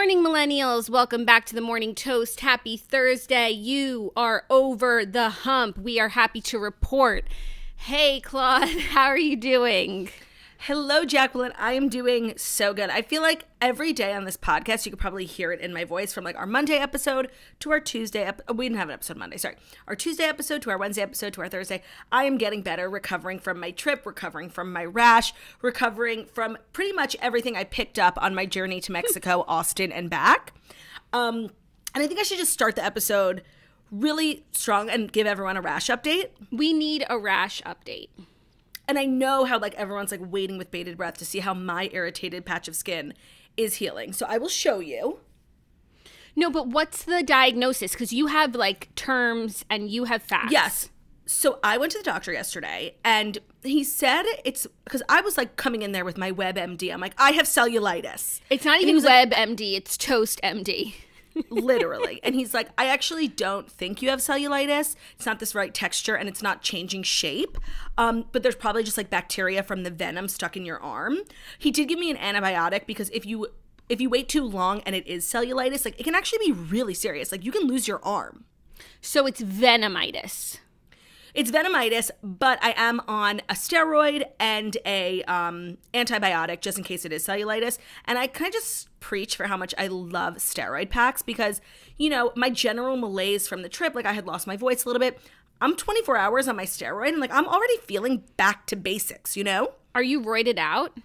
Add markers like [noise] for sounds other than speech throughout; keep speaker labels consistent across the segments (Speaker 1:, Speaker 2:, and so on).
Speaker 1: morning, millennials. Welcome back to the Morning Toast. Happy Thursday. You are over the hump. We are happy to report. Hey, Claude, [laughs] how are you doing?
Speaker 2: Hello, Jacqueline. I am doing so good. I feel like every day on this podcast, you could probably hear it in my voice from like our Monday episode to our Tuesday. Ep- we didn't have an episode Monday, sorry. Our Tuesday episode to our Wednesday episode to our Thursday. I am getting better, recovering from my trip, recovering from my rash, recovering from pretty much everything I picked up on my journey to Mexico, [laughs] Austin, and back. Um, and I think I should just start the episode really strong and give everyone a rash update.
Speaker 1: We need a rash update
Speaker 2: and I know how like everyone's like waiting with bated breath to see how my irritated patch of skin is healing. So I will show you.
Speaker 1: No, but what's the diagnosis? Because you have like terms and you have facts.
Speaker 2: Yes. So I went to the doctor yesterday and he said it's because I was like coming in there with my WebMD. I'm like, I have cellulitis.
Speaker 1: It's not even WebMD, like, it's Toast MD
Speaker 2: literally. And he's like, I actually don't think you have cellulitis. It's not this right texture and it's not changing shape. Um, but there's probably just like bacteria from the venom stuck in your arm. He did give me an antibiotic because if you if you wait too long and it is cellulitis, like it can actually be really serious. Like you can lose your arm.
Speaker 1: So it's venomitis.
Speaker 2: It's venomitis, but I am on a steroid and a um, antibiotic just in case it is cellulitis. And I kind of just preach for how much I love steroid packs because, you know, my general malaise from the trip, like I had lost my voice a little bit. I'm 24 hours on my steroid and like I'm already feeling back to basics, you know?
Speaker 1: Are you roided out?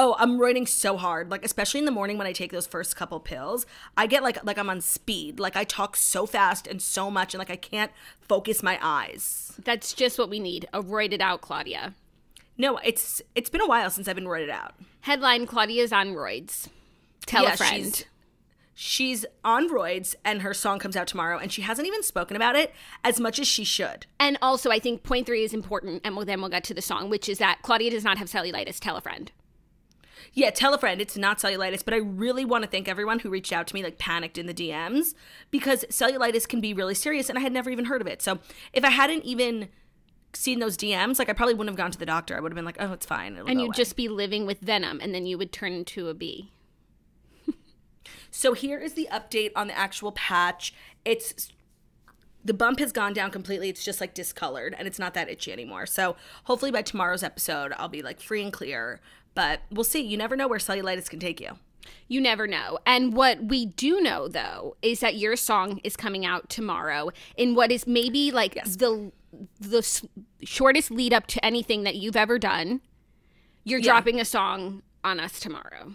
Speaker 2: Oh, I'm writing so hard. Like especially in the morning when I take those first couple pills, I get like like I'm on speed. Like I talk so fast and so much and like I can't focus my eyes.
Speaker 1: That's just what we need. A roided out Claudia.
Speaker 2: No, it's it's been a while since I've been roided out.
Speaker 1: Headline Claudia's on roids. Tell yeah, a friend.
Speaker 2: She's, she's on roids and her song comes out tomorrow and she hasn't even spoken about it as much as she should.
Speaker 1: And also I think point three is important and then we'll get to the song, which is that Claudia does not have cellulitis. Tell a friend.
Speaker 2: Yeah, tell a friend. It's not cellulitis, but I really want to thank everyone who reached out to me, like panicked in the DMs, because cellulitis can be really serious, and I had never even heard of it. So if I hadn't even seen those DMs, like I probably wouldn't have gone to the doctor. I would have been like, oh, it's fine.
Speaker 1: It'll and you'd just be living with venom, and then you would turn into a bee. [laughs]
Speaker 2: so here is the update on the actual patch. It's the bump has gone down completely. It's just like discolored and it's not that itchy anymore. So hopefully by tomorrow's episode, I'll be like free and clear but we'll see. You never know where cellulitis can take you.
Speaker 1: You never know. And what we do know, though, is that your song is coming out tomorrow in what is maybe like yes. the the shortest lead up to anything that you've ever done. You're yeah. dropping a song on us tomorrow.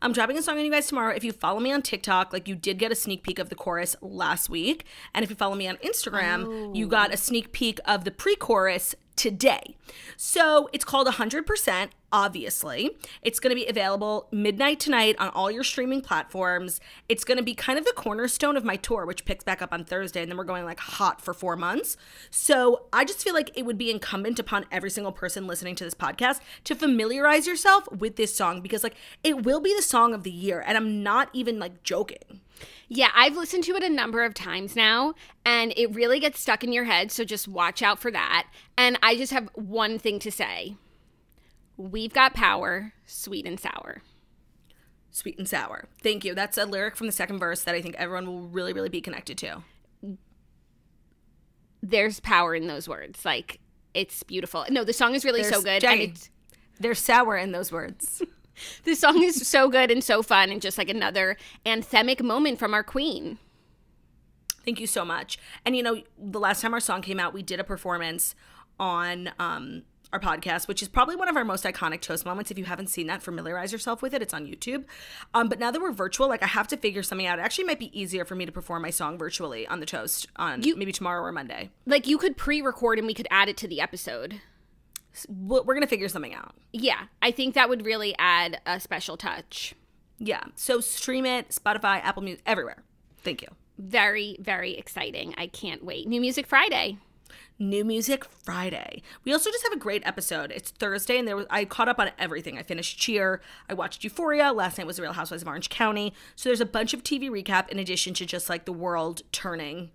Speaker 2: I'm dropping a song on you guys tomorrow. If you follow me on TikTok, like you did get a sneak peek of the chorus last week. And if you follow me on Instagram, oh. you got a sneak peek of the pre chorus today. So it's called 100%, obviously. It's going to be available midnight tonight on all your streaming platforms. It's going to be kind of the cornerstone of my tour, which picks back up on Thursday, and then we're going like hot for four months. So I just feel like it would be incumbent upon every single person listening to this podcast to familiarize yourself with this song because, like, it will be the song of the year. And I'm not even like joking.
Speaker 1: Yeah, I've listened to it a number of times now, and it really gets stuck in your head. So just watch out for that. And I just have one thing to say We've got power, sweet and sour.
Speaker 2: Sweet and sour. Thank you. That's a lyric from the second verse that I think everyone will really, really be connected to.
Speaker 1: There's power in those words. Like, it's beautiful. No, the song is really There's, so good.
Speaker 2: Jenny, and it's, there's sour in those words. [laughs] [laughs]
Speaker 1: this song is so good and so fun and just like another anthemic moment from our queen.
Speaker 2: Thank you so much. And you know, the last time our song came out, we did a performance on um our podcast, which is probably one of our most iconic toast moments. If you haven't seen that, familiarize yourself with it. It's on YouTube. Um, but now that we're virtual, like I have to figure something out. It actually might be easier for me to perform my song virtually on the toast on you, maybe tomorrow or Monday.
Speaker 1: Like you could pre-record and we could add it to the episode
Speaker 2: we're gonna figure something out.
Speaker 1: Yeah, I think that would really add a special touch.
Speaker 2: Yeah, so stream it, Spotify, Apple Music, everywhere. Thank you.
Speaker 1: Very, very exciting. I can't wait. New Music Friday.
Speaker 2: New Music Friday. We also just have a great episode. It's Thursday, and there was I caught up on everything. I finished Cheer. I watched Euphoria. Last night was The Real Housewives of Orange County. So there's a bunch of TV recap in addition to just like the world turning.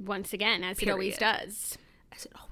Speaker 1: Once again, as period. it always does.
Speaker 2: As it always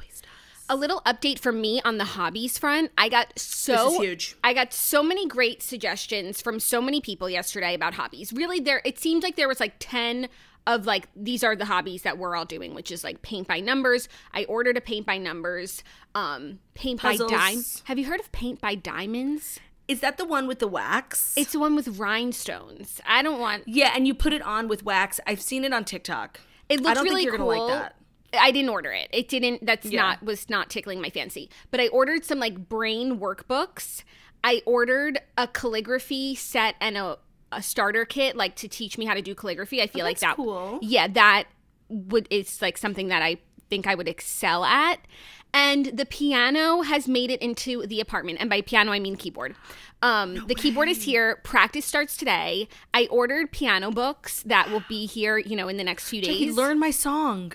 Speaker 1: A little update from me on the hobbies front. I got so
Speaker 2: huge.
Speaker 1: I got so many great suggestions from so many people yesterday about hobbies. Really, there it seemed like there was like ten of like these are the hobbies that we're all doing, which is like paint by numbers. I ordered a paint by numbers, um, paint
Speaker 2: Puzzles.
Speaker 1: by dimes. Have you heard of paint by diamonds?
Speaker 2: Is that the one with the wax?
Speaker 1: It's the one with rhinestones. I don't want.
Speaker 2: yeah, and you put it on with wax. I've seen it on TikTok.
Speaker 1: It looks
Speaker 2: I don't
Speaker 1: really cool.
Speaker 2: like that.
Speaker 1: I didn't order it. It didn't. That's
Speaker 2: Yeah.
Speaker 1: not was not tickling my fancy. But I ordered some like brain workbooks. I ordered a calligraphy set and a a starter kit like to teach me how to do calligraphy. I feel like
Speaker 2: Oh, that's
Speaker 1: that.
Speaker 2: cool.
Speaker 1: Yeah, that would it's like something that I think I would excel at. And the piano has made it into the apartment. And by piano, I mean keyboard. Um, the keyboard is here. Practice starts today. I ordered piano books that will be here, you know, in the next few days.
Speaker 2: Jackie, learn my song.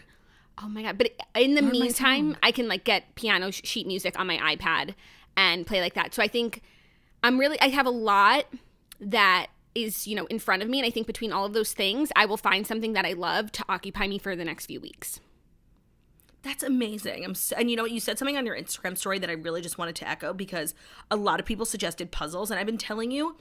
Speaker 1: Oh my god! But in the meantime, I can like get piano sh- sheet music on my iPad and play like that. So I think I'm really I have a lot that is you know in front of me, and I think between all of those things, I will find something that I love to occupy me for the next few weeks.
Speaker 2: That's amazing. I'm s and you know what? You said something on your Instagram story that I really just wanted to echo because a lot of people suggested puzzles, and I've been telling you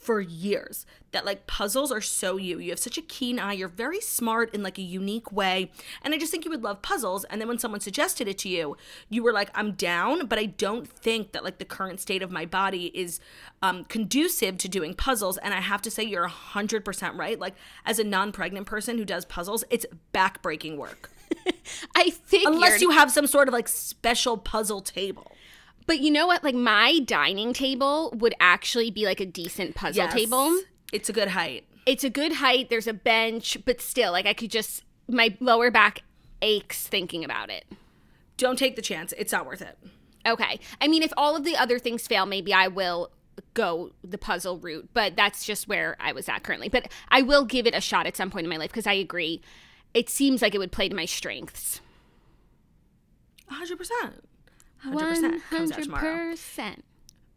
Speaker 2: for years that like puzzles are so you. You have such a keen eye. You're very smart in like a unique way, and I just think you would love puzzles. And then when someone suggested it to you, you were like, "I'm down," but I don't think that like the current state of my body is um, conducive to doing puzzles. And I have to say, you're hundred percent right. Like as a non-pregnant person who does puzzles, it's backbreaking work [laughs]
Speaker 1: I think.
Speaker 2: unless you have some sort of like special puzzle table.
Speaker 1: But you know what? Like my dining table would actually be like a decent puzzle table.
Speaker 2: It's a good height.
Speaker 1: It's a good height. There's a bench, but still, like I could just my lower back aches thinking about it.
Speaker 2: Don't take the chance. It's not worth it.
Speaker 1: Okay. I mean, if all of the other things fail, maybe I will go the puzzle route, but that's just where I was at currently. But I will give it a shot at some point in my life because I agree. It seems like it would play to my strengths.
Speaker 2: 100%. 100% comes out tomorrow.
Speaker 1: 100%.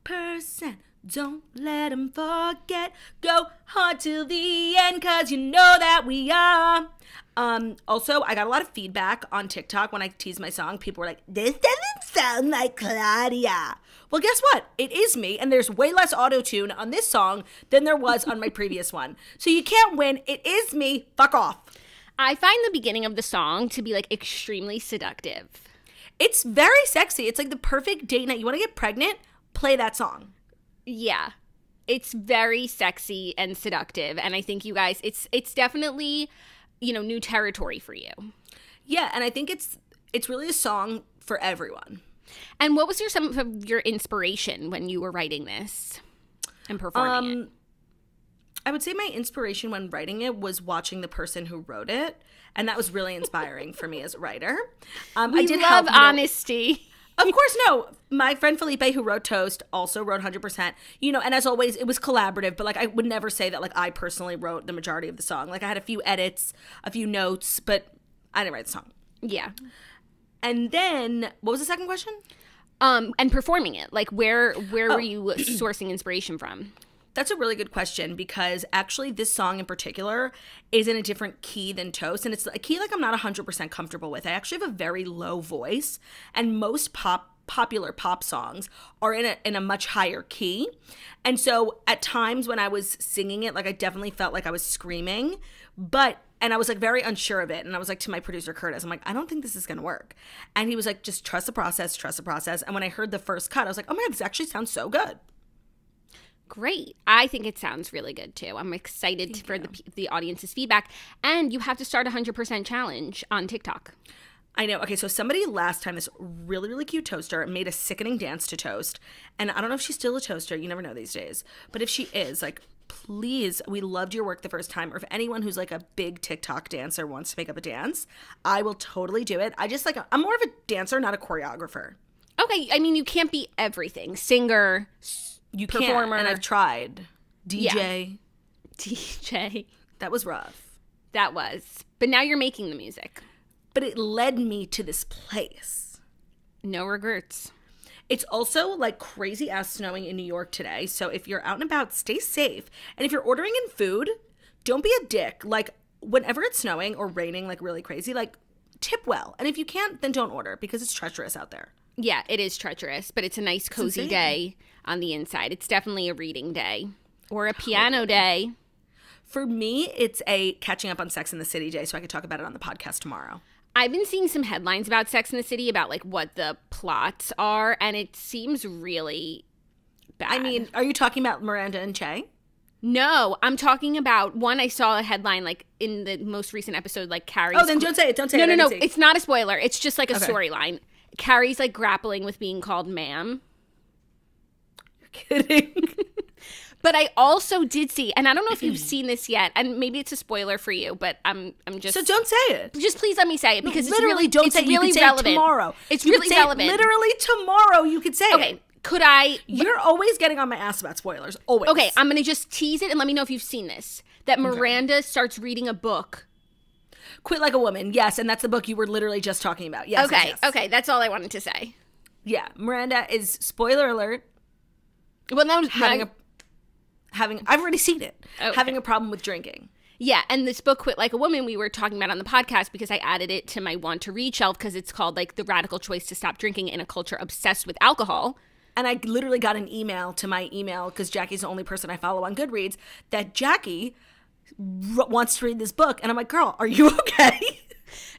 Speaker 2: Percent. Don't let them forget. Go hard till the end because you know that we are. Um, also, I got a lot of feedback on TikTok when I teased my song. People were like, this doesn't sound like Claudia. Well, guess what? It is me, and there's way less auto tune on this song than there was on my [laughs] previous one. So you can't win. It is me. Fuck off.
Speaker 1: I find the beginning of the song to be like extremely seductive.
Speaker 2: It's very sexy. It's like the perfect date night. You want to get pregnant? Play that song.
Speaker 1: Yeah. It's very sexy and seductive and I think you guys it's it's definitely you know new territory for you.
Speaker 2: Yeah, and I think it's it's really a song for everyone.
Speaker 1: And what was your some of your inspiration when you were writing this and performing it?
Speaker 2: Um, I would say my inspiration when writing it was watching the person who wrote it, and that was really inspiring for me as a writer. Um, I did
Speaker 1: love
Speaker 2: help, you know-
Speaker 1: honesty.
Speaker 2: Of course, no. My friend Felipe, who wrote Toast, also wrote 100%. You know, and as always, it was collaborative, but like I would never say that like I personally wrote the majority of the song. Like I had a few edits, a few notes, but I didn't write the song.
Speaker 1: Yeah.
Speaker 2: And then, what was the second question?
Speaker 1: Um and performing it. Like where where
Speaker 2: Oh.
Speaker 1: were you sourcing inspiration from?
Speaker 2: That's a really good question because actually this song in particular is in a different key than Toast and it's a key like I'm not 100% comfortable with. I actually have a very low voice and most pop popular pop songs are in a in a much higher key. And so at times when I was singing it like I definitely felt like I was screaming, but and I was like very unsure of it and I was like to my producer Curtis I'm like I don't think this is going to work. And he was like just trust the process, trust the process. And when I heard the first cut I was like, "Oh my god, this actually sounds so good."
Speaker 1: Great. I think it sounds really good too. I'm excited for the the audience's feedback and you have to start a 100% challenge on TikTok.
Speaker 2: I know. Okay, so somebody last time, this really, really cute toaster, made a sickening dance to toast. And I don't know if she's still a toaster. You never know these days. But if she is, like, please, we loved your work the first time. Or if anyone who's like a big TikTok dancer wants to make up a dance, I will totally do it. I just like, I'm more of a dancer, not a choreographer.
Speaker 1: Okay, I mean you can't be everything. Singer,
Speaker 2: You
Speaker 1: Performer.
Speaker 2: can't. And I've tried. DJ. [laughs]
Speaker 1: DJ.
Speaker 2: That was rough.
Speaker 1: That was. But now you're making the music.
Speaker 2: But it led me to this place.
Speaker 1: No regrets.
Speaker 2: It's also like crazy ass snowing in New York today. So if you're out and about, stay safe. And if you're ordering in food, don't be a dick. Like whenever it's snowing or raining like really crazy, like tip well. And if you can't, then don't order because it's treacherous out there.
Speaker 1: Yeah, it is treacherous, but it's a nice cozy day on the inside. It's definitely a reading day or a oh, piano day.
Speaker 2: For me, it's a catching up on Sex in the City day, so I could talk about it on the podcast tomorrow.
Speaker 1: I've been seeing some headlines about Sex in the City about like what the plots are, and it seems really bad.
Speaker 2: I mean, are you talking about Miranda and Che?
Speaker 1: no, I'm talking about one. I saw a headline like in the most recent episode, like Carrie's.
Speaker 2: Oh, then don't say it. Don't say
Speaker 1: no,
Speaker 2: it.
Speaker 1: no,
Speaker 2: I
Speaker 1: no. It's not a spoiler. It's just like a
Speaker 2: Okay.
Speaker 1: storyline. Carrie's like grappling with being called ma'am.
Speaker 2: Kidding. [laughs]
Speaker 1: But I also did see, and I don't know if you've seen this yet, and maybe it's a spoiler for you, but I'm I'm just
Speaker 2: so don't say it.
Speaker 1: just please let me say it because
Speaker 2: literally
Speaker 1: it's really
Speaker 2: don't
Speaker 1: it's
Speaker 2: say it.
Speaker 1: really
Speaker 2: say
Speaker 1: relevant.
Speaker 2: it tomorrow.
Speaker 1: It's
Speaker 2: You
Speaker 1: really
Speaker 2: say it
Speaker 1: relevant.
Speaker 2: literally tomorrow, you could say
Speaker 1: Okay,
Speaker 2: it.
Speaker 1: could I?
Speaker 2: You're always getting on my ass about spoilers. Always.
Speaker 1: Okay, I'm gonna just tease it and let me know if you've seen this. That Miranda starts reading a book.
Speaker 2: Quit like a woman. Yes, and that's the book you were literally just talking about. Yes.
Speaker 1: Okay,
Speaker 2: yes, yes.
Speaker 1: okay, that's all I wanted to say.
Speaker 2: Yeah, Miranda is spoiler alert
Speaker 1: Well, now
Speaker 2: having a having. I've already seen it.
Speaker 1: Okay.
Speaker 2: Having a problem with drinking.
Speaker 1: Yeah, and this book, Quit Like a Woman, we were talking about on the podcast because I added it to my want to read shelf because it's called like the radical choice to stop drinking in a culture obsessed with alcohol.
Speaker 2: And I literally got an email to my email because Jackie's the only person I follow on Goodreads that Jackie wants to read this book, and I'm like, girl, are you [laughs] okay?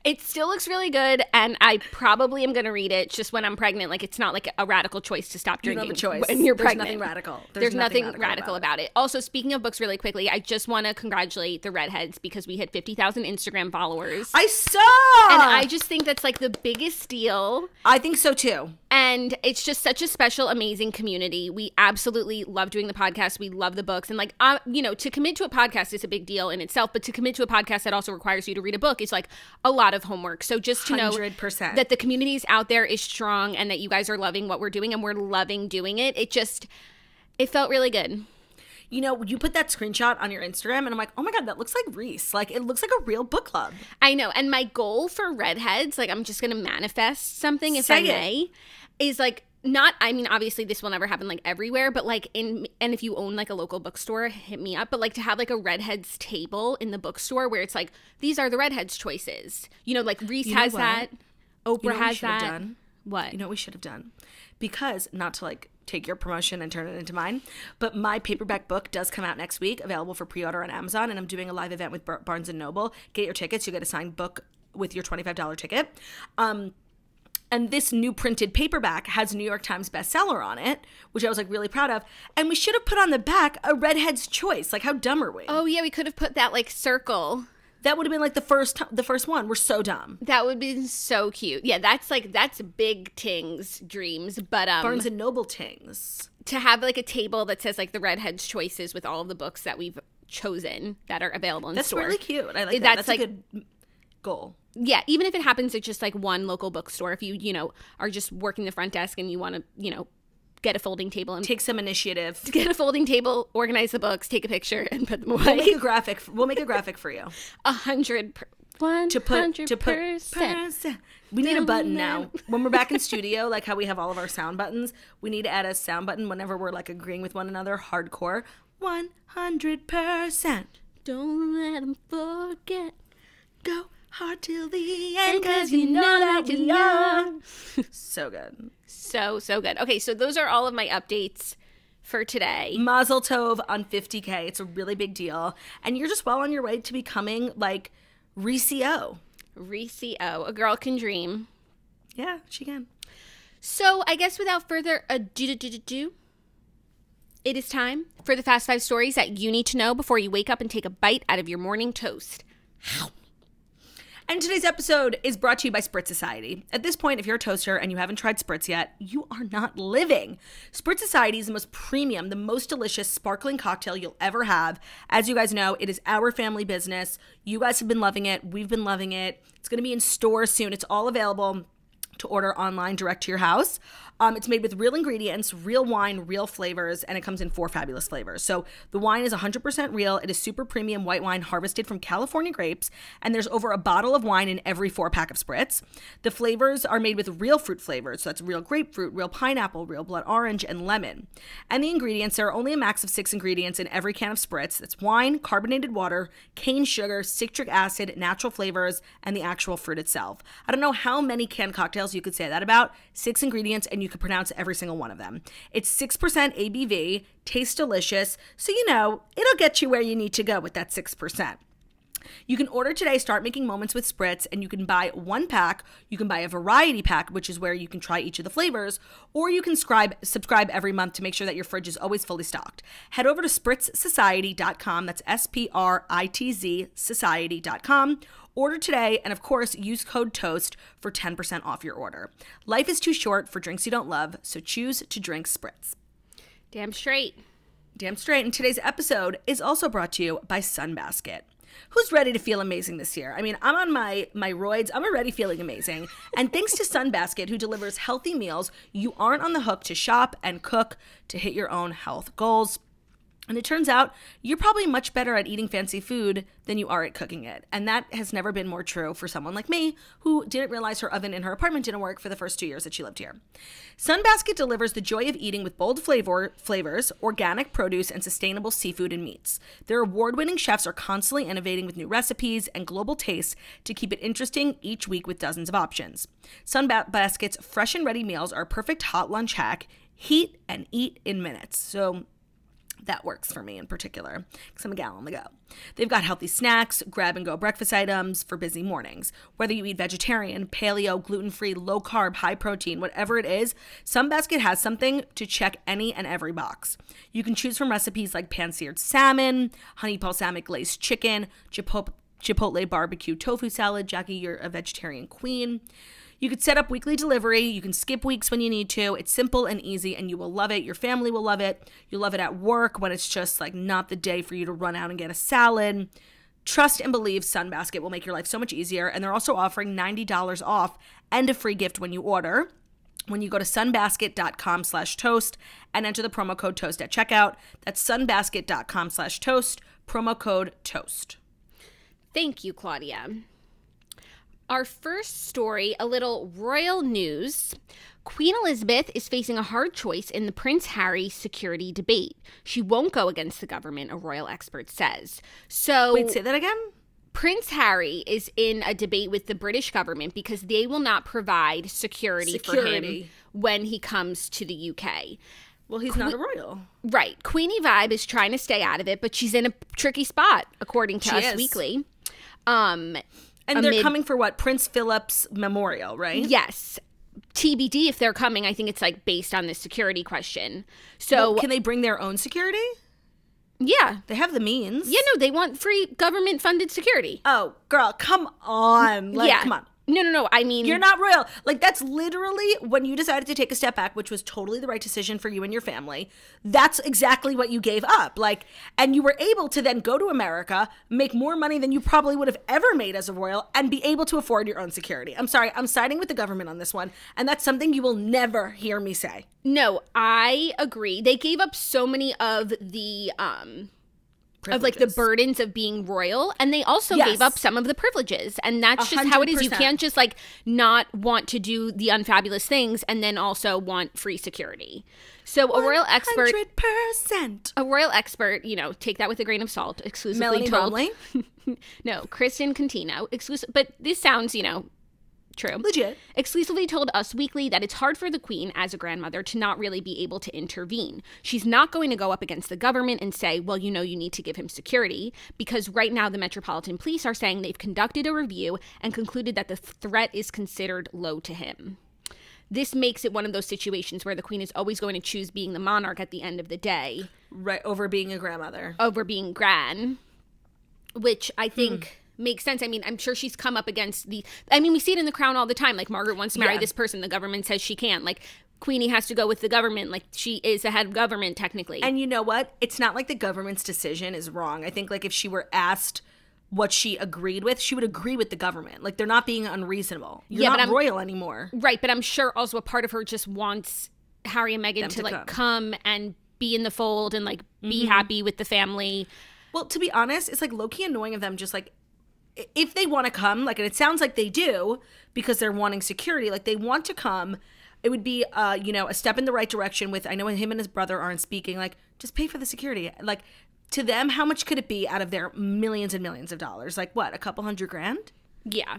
Speaker 1: It still looks really good, and I probably am going to read it just when I'm pregnant. Like, it's not like a radical choice to stop
Speaker 2: You
Speaker 1: drinking
Speaker 2: don't have a choice.
Speaker 1: when you're
Speaker 2: There's
Speaker 1: pregnant.
Speaker 2: nothing radical.
Speaker 1: There's, nothing, radical, about, it. Also, speaking of books, really quickly, I just want to congratulate the Redheads because we hit 50,000 Instagram followers.
Speaker 2: I saw.
Speaker 1: and I just think that's like the biggest deal.
Speaker 2: I think so too.
Speaker 1: And it's just such a special, amazing community. We absolutely love doing the podcast. We love the books. And, like, uh, you know, to commit to a podcast is a big deal in itself, but to commit to a podcast that also requires you to read a book is like a lot of homework. So just to know
Speaker 2: 100%.
Speaker 1: that the communities out there is strong and that you guys are loving what we're doing and we're loving doing it, it just, it felt really good.
Speaker 2: You know, you put that screenshot on your Instagram, and I'm like, oh my god, that looks like Reese. Like it looks like a real book club.
Speaker 1: I know. And my goal for redheads, like I'm just gonna manifest something if I
Speaker 2: it.
Speaker 1: may, is like not I mean, obviously this will never happen like everywhere, but like in and if you own like a local bookstore, hit me up. But like to have like a redheads table in the bookstore where it's like, these are the redheads choices. You know, like Reese
Speaker 2: You know
Speaker 1: has
Speaker 2: what?
Speaker 1: that. Oprah
Speaker 2: You know
Speaker 1: has
Speaker 2: should have
Speaker 1: that.
Speaker 2: done?
Speaker 1: What?
Speaker 2: You know what we should have done? Because not to like take your promotion and turn it into mine, but my paperback book does come out next week, available for pre-order on Amazon, and I'm doing a live event with Bar- Barnes and Noble. Get your tickets; you get a signed book with your twenty-five dollar ticket. Um, and this new printed paperback has New York Times bestseller on it, which I was like really proud of. And we should have put on the back a redhead's choice. Like, how dumb are we?
Speaker 1: oh yeah, we could have put that like circle.
Speaker 2: That would have been like the first, the first one. We're so dumb.
Speaker 1: That would be so cute. Yeah, that's like that's big Ting's dreams. But um
Speaker 2: Barnes and Noble tings.
Speaker 1: to have like a table that says like the redheads choices with all of the books that we've chosen that are available in
Speaker 2: That's
Speaker 1: store.
Speaker 2: That's really cute. I like that.
Speaker 1: That's
Speaker 2: That's,
Speaker 1: like-
Speaker 2: a good goal.
Speaker 1: Yeah, even if it happens at just like one local bookstore, if you you know are just working the front desk and you want to you know get a folding table and
Speaker 2: Take some initiative. [laughs]
Speaker 1: get a folding table, organize the books, take a picture, and put them
Speaker 2: We'll make
Speaker 1: away.
Speaker 2: a graphic. We'll make a graphic for you [laughs]
Speaker 1: A hundred per- one
Speaker 2: to put to put.
Speaker 1: percent.
Speaker 2: We need a button now. When we're back in studio, [laughs] like how we have all of our sound buttons, we need to add a sound button whenever we're like agreeing with one another. Hardcore. One hundred percent.
Speaker 1: Don't let them forget.
Speaker 2: Go hard till the end, cause you know that we are. [laughs] So good.
Speaker 1: So so good. Okay, so those are all of my updates for today.
Speaker 2: Mazel Tov on 50K. It's a really big deal. And you're just well on your way to becoming like Recio.
Speaker 1: Reese A girl can dream.
Speaker 2: Yeah, she can.
Speaker 1: So I guess without further ado, do, do, do, do, it is time for the fast five stories that you need to know before you wake up and take a bite out of your morning toast.
Speaker 2: And today's episode is brought to you by Spritz Society. At this point, if you're a toaster and you haven't tried Spritz yet, you are not living. Spritz Society is the most premium, the most delicious sparkling cocktail you'll ever have. As you guys know, it is our family business. You guys have been loving it. We've been loving it. It's going to be in stores soon. It's all available to order online direct to your house. Um, it's made with real ingredients, real wine, real flavors, and it comes in four fabulous flavors. So the wine is 100% real. It is super premium white wine harvested from California grapes, and there's over a bottle of wine in every four pack of spritz. The flavors are made with real fruit flavors, so that's real grapefruit, real pineapple, real blood orange, and lemon. And the ingredients there are only a max of six ingredients in every can of spritz. That's wine, carbonated water, cane sugar, citric acid, natural flavors, and the actual fruit itself. I don't know how many canned cocktails cocktails you could say that about, six ingredients, and you could pronounce every single one of them. It's 6% ABV, tastes delicious, so you know, it'll get you where you need to go with that 6%. You can order today, start making moments with Spritz, and you can buy one pack. You can buy a variety pack, which is where you can try each of the flavors, or you can scribe, subscribe every month to make sure that your fridge is always fully stocked. Head over to spritzsociety.com. That's S P R I T Z society.com. Order today, and of course, use code TOAST for 10% off your order. Life is too short for drinks you don't love, so choose to drink Spritz.
Speaker 1: Damn straight.
Speaker 2: Damn straight. And today's episode is also brought to you by Sunbasket. Who's ready to feel amazing this year? I mean, I'm on my my roids. I'm already feeling amazing. And thanks to Sunbasket, who delivers healthy meals, you aren't on the hook to shop and cook to hit your own health goals. And it turns out you're probably much better at eating fancy food than you are at cooking it. And that has never been more true for someone like me who didn't realize her oven in her apartment didn't work for the first two years that she lived here. Sunbasket delivers the joy of eating with bold flavor, flavors, organic produce, and sustainable seafood and meats. Their award winning chefs are constantly innovating with new recipes and global tastes to keep it interesting each week with dozens of options. Sunbasket's fresh and ready meals are a perfect hot lunch hack. Heat and eat in minutes. So that works for me in particular because I'm a gal on the go. They've got healthy snacks, grab and go breakfast items for busy mornings. Whether you eat vegetarian, paleo, gluten free, low carb, high protein, whatever it is, Sunbasket has something to check any and every box. You can choose from recipes like pan seared salmon, honey balsamic glazed chicken, chipotle, chipotle barbecue tofu salad. Jackie, you're a vegetarian queen. You could set up weekly delivery. You can skip weeks when you need to. It's simple and easy, and you will love it. Your family will love it. You'll love it at work when it's just like not the day for you to run out and get a salad. Trust and believe Sunbasket will make your life so much easier, and they're also offering $90 off and a free gift when you order when you go to sunbasket.com slash toast and enter the promo code toast at checkout that's sunbasket.com slash toast promo code toast
Speaker 1: Thank you, Claudia. Our first story, a little royal news. Queen Elizabeth is facing a hard choice in the Prince Harry security debate. She won't go against the government, a royal expert says. So,
Speaker 2: wait say that again
Speaker 1: Prince Harry is in a debate with the British government because they will not provide security, for him when he comes to the UK.
Speaker 2: well he's not a royal
Speaker 1: Right. Queenie Vibe is trying to stay out of it, but she's in a tricky spot, according to
Speaker 2: She
Speaker 1: Us
Speaker 2: is.
Speaker 1: Weekly. Um,
Speaker 2: and they're coming for what prince philip's memorial right
Speaker 1: yes. TBD if they're coming, I think it's like based on this security question. So,
Speaker 2: Well, can they bring their own security
Speaker 1: yeah.
Speaker 2: they have the means
Speaker 1: Yeah, no, they want free government funded security.
Speaker 2: oh girl come on like
Speaker 1: yeah.
Speaker 2: come on
Speaker 1: No, no, no. I mean,
Speaker 2: You're not royal. Like that's literally when you decided to take a step back, which was totally the right decision for you and your family. That's exactly what you gave up. Like and you were able to then go to America, make more money than you probably would have ever made as a royal and be able to afford your own security. I'm sorry, I'm siding with the government on this one, and that's something you will never hear me say.
Speaker 1: No, I agree. They gave up so many of the um of like the burdens of being royal and they also
Speaker 2: Yes.
Speaker 1: gave up some of the privileges and that's just how it is. You can't just like not want to do the unfabulous things and then also want free security. So a royal expert
Speaker 2: 100%.
Speaker 1: a royal expert you know take that with a grain of salt exclusively
Speaker 2: Melanie
Speaker 1: told [laughs] no kristen contino. Exclusive but this sounds you know true
Speaker 2: legit.
Speaker 1: exclusively told Us Weekly that it's hard for the Queen as a grandmother to not really be able to intervene. She's not going to go up against the government and say, well, you know, you need to give him security, because right now the Metropolitan Police are saying they've conducted a review and concluded that the threat is considered low to him. This makes it one of those situations where the Queen is always going to choose being the monarch at the end of the day
Speaker 2: Right over being a grandmother.
Speaker 1: over being gran, which I think
Speaker 2: Hmm.
Speaker 1: Makes sense. I mean, I'm sure she's come up against the. I mean, we see it in the crown all the time. Like Margaret wants to marry
Speaker 2: Yeah.
Speaker 1: this person, the government says she can't. Like Queenie has to go with the government. Like she is the head of government technically.
Speaker 2: And you know what? It's not like the government's decision is wrong. I think like if she were asked what she agreed with, she would agree with the government. Like they're not being unreasonable. You're
Speaker 1: Yeah, but I'm-
Speaker 2: royal anymore.
Speaker 1: right, but I'm sure also a part of her just wants Harry and Meghan
Speaker 2: Them
Speaker 1: to, like
Speaker 2: come.
Speaker 1: come. and be in the fold and like be
Speaker 2: Mm-hmm.
Speaker 1: happy with the family.
Speaker 2: Well, to be honest, it's like low key annoying of them just like if they want to come, like and it sounds like they do because they're wanting security, like they want to come. It would be, uh, you know, a step in the right direction. With I know him and his brother aren't speaking. Like, just pay for the security. Like, to them, how much could it be out of their millions and millions of dollars? Like, what, a couple hundred grand?
Speaker 1: Yeah.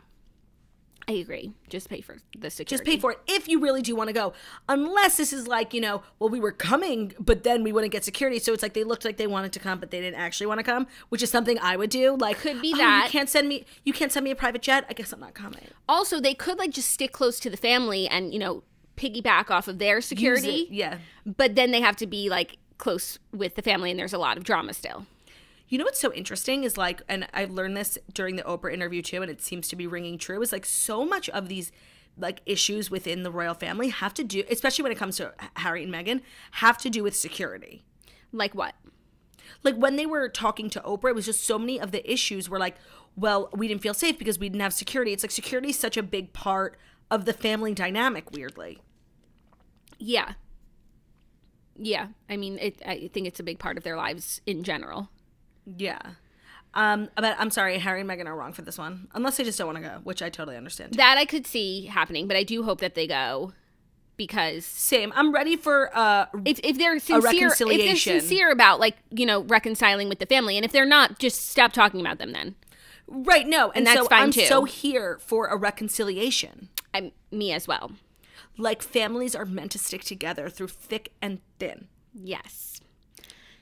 Speaker 1: I agree. Just pay for the security.
Speaker 2: Just pay for it if you really do want to go. Unless this is like, you know, well, we were coming, but then we wouldn't get security. So it's like they looked like they wanted to come, but they didn't actually want to come, which is something I would do. Like,
Speaker 1: Could be
Speaker 2: "Oh,
Speaker 1: that.
Speaker 2: You can't send me, you can't send me a private jet. I guess I'm not coming.
Speaker 1: Also, they could like just stick close to the family and, you know, piggyback off of their security.
Speaker 2: Yeah.
Speaker 1: But then they have to be like close with the family and there's a lot of drama still.
Speaker 2: You know what's so interesting is like, and I've learned this during the Oprah interview too, and it seems to be ringing true. Is like so much of these like issues within the royal family have to do, especially when it comes to Harry and Meghan, have to do with security.
Speaker 1: Like what?
Speaker 2: Like when they were talking to Oprah, it was just so many of the issues were like, well, we didn't feel safe because we didn't have security. It's like security is such a big part of the family dynamic, weirdly.
Speaker 1: Yeah. Yeah. I mean, it, I think it's a big part of their lives in general.
Speaker 2: Yeah. Um, but I'm sorry, Harry and Meghan are wrong for this one, unless they just don't want to go, which I totally understand.
Speaker 1: That I could see happening, but I do hope that they go because
Speaker 2: Same. I'm ready for uh
Speaker 1: if, if they're sincere, if they're sincere about like you know reconciling with the family, and if they're not, just stop talking about them. Then
Speaker 2: Right, no, and,
Speaker 1: that's
Speaker 2: so
Speaker 1: fine,
Speaker 2: I'm
Speaker 1: too.
Speaker 2: so here for a reconciliation.
Speaker 1: I'm me as well.
Speaker 2: Like families are meant to stick together through thick and thin.
Speaker 1: Yes.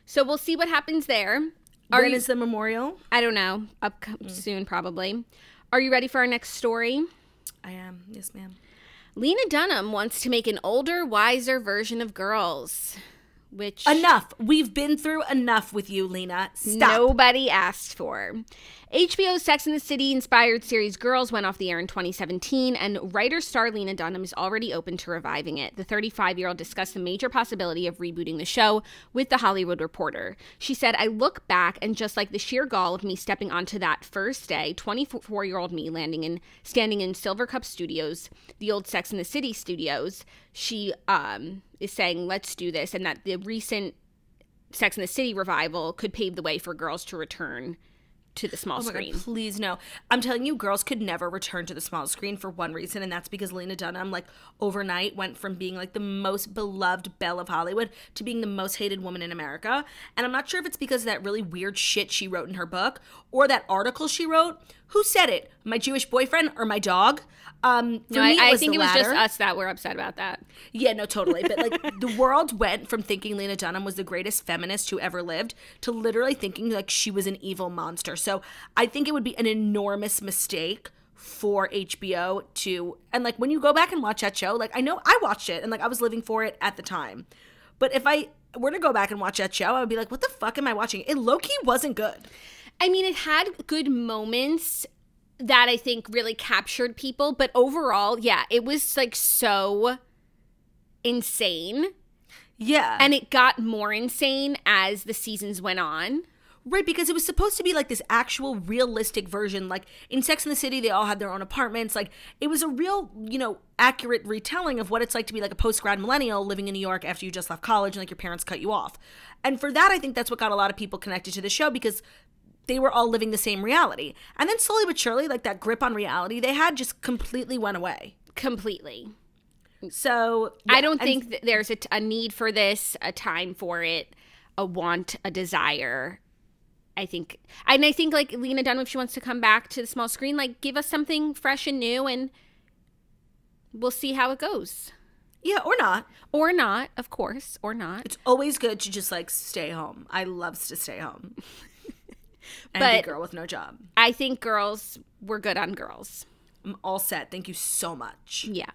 Speaker 1: So we'll see what happens there. Are
Speaker 2: When
Speaker 1: you,
Speaker 2: is the memorial?
Speaker 1: I don't know. Up mm. soon, probably. Are you ready for our next story?
Speaker 2: I am. Yes, ma'am.
Speaker 1: Lena Dunham wants to make an older, wiser version of girls, which
Speaker 2: Enough. We've been through enough with you, Lena. Stop.
Speaker 1: nobody asked for. HBO's Sex and the City inspired series Girls went off the air in 2017, and writer star Lena Dunham is already open to reviving it. The 35 year old discussed the major possibility of rebooting the show with The Hollywood Reporter. She said, I look back and just like the sheer gall of me stepping onto that first day, 24 year old me landing in, standing in Silvercup Studios, the old Sex and the City studios, she um, is saying, let's do this, and that the recent Sex and the City revival could pave the way for girls to return to the small
Speaker 2: Oh my God,
Speaker 1: screen.
Speaker 2: please no. I'm telling you, girls could never return to the small screen for one reason, and that's because Lena Dunham, like, overnight went from being like the most beloved belle of Hollywood to being the most hated woman in America. And I'm not sure if it's because of that really weird shit she wrote in her book or that article she wrote. Who said it? My Jewish boyfriend or my dog? Um, for
Speaker 1: No,
Speaker 2: me,
Speaker 1: I, I think it was just us that were upset about that.
Speaker 2: Yeah, no, totally. But like [laughs] the world went from thinking Lena Dunham was the greatest feminist who ever lived to literally thinking like she was an evil monster. So I think it would be an enormous mistake for HBO to and like when you go back and watch that show, like I know I watched it and like I was living for it at the time. But if I were to go back and watch that show, I would be like, what the fuck am I watching? It low key wasn't good.
Speaker 1: I mean, it had good moments that I think really captured people, but overall, yeah, it was like so insane.
Speaker 2: Yeah.
Speaker 1: And it got more insane as the seasons went on.
Speaker 2: Right, because it was supposed to be like this actual realistic version. Like in Sex and the City, they all had their own apartments. Like it was a real, you know, accurate retelling of what it's like to be like a post grad millennial living in New York after you just left college and like your parents cut you off. And for that, I think that's what got a lot of people connected to the show because they were all living the same reality. And then slowly but surely, like that grip on reality they had just completely went away.
Speaker 1: Completely.
Speaker 2: So
Speaker 1: I don't think that there's a, t- a need for this, a time for it, a want, a desire. I think, and I think like Lena Dunham, if she wants to come back to the small screen, like give us something fresh and new, and we'll see how it goes.
Speaker 2: yeah, or not.
Speaker 1: Or not, of course, or not.
Speaker 2: It's always good to just like stay home. I loves to stay home. [laughs] and be a
Speaker 1: But-
Speaker 2: girl with no job.
Speaker 1: I think girls, we're good on girls.
Speaker 2: I'm all set. Thank you so much.
Speaker 1: Yeah.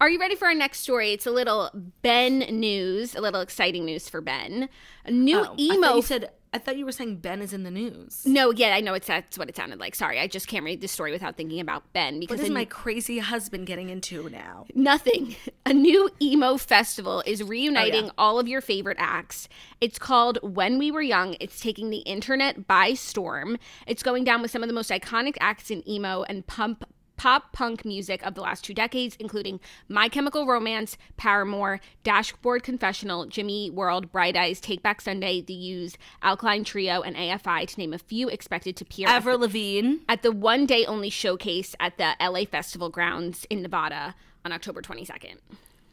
Speaker 1: Are you ready for our next story? It's a little Ben news, a little exciting news for Ben. A new
Speaker 2: Oh, I
Speaker 1: emo.
Speaker 2: you said I thought you were saying Ben is in the news.
Speaker 1: no, yeah, I know it's that's what it sounded like. Sorry, I just can't read the story without thinking about Ben because
Speaker 2: What is my crazy husband getting into now?
Speaker 1: Nothing. [laughs] A new emo festival is reuniting
Speaker 2: Oh, yeah.
Speaker 1: all of your favorite acts. It's called When We Were Young. It's taking the internet by storm. It's going down with some of the most iconic acts in emo and pump pop punk music of the last two decades, including My Chemical Romance, Paramore, Dashboard Confessional, Jimmy World, Bright Eyes, Taking Back Sunday, The Used, Alkaline Trio, and AFI, to name a few expected to appear
Speaker 2: Avril Lavigne.
Speaker 1: at the one day only showcase at the LA Festival grounds in Nevada on October 22nd.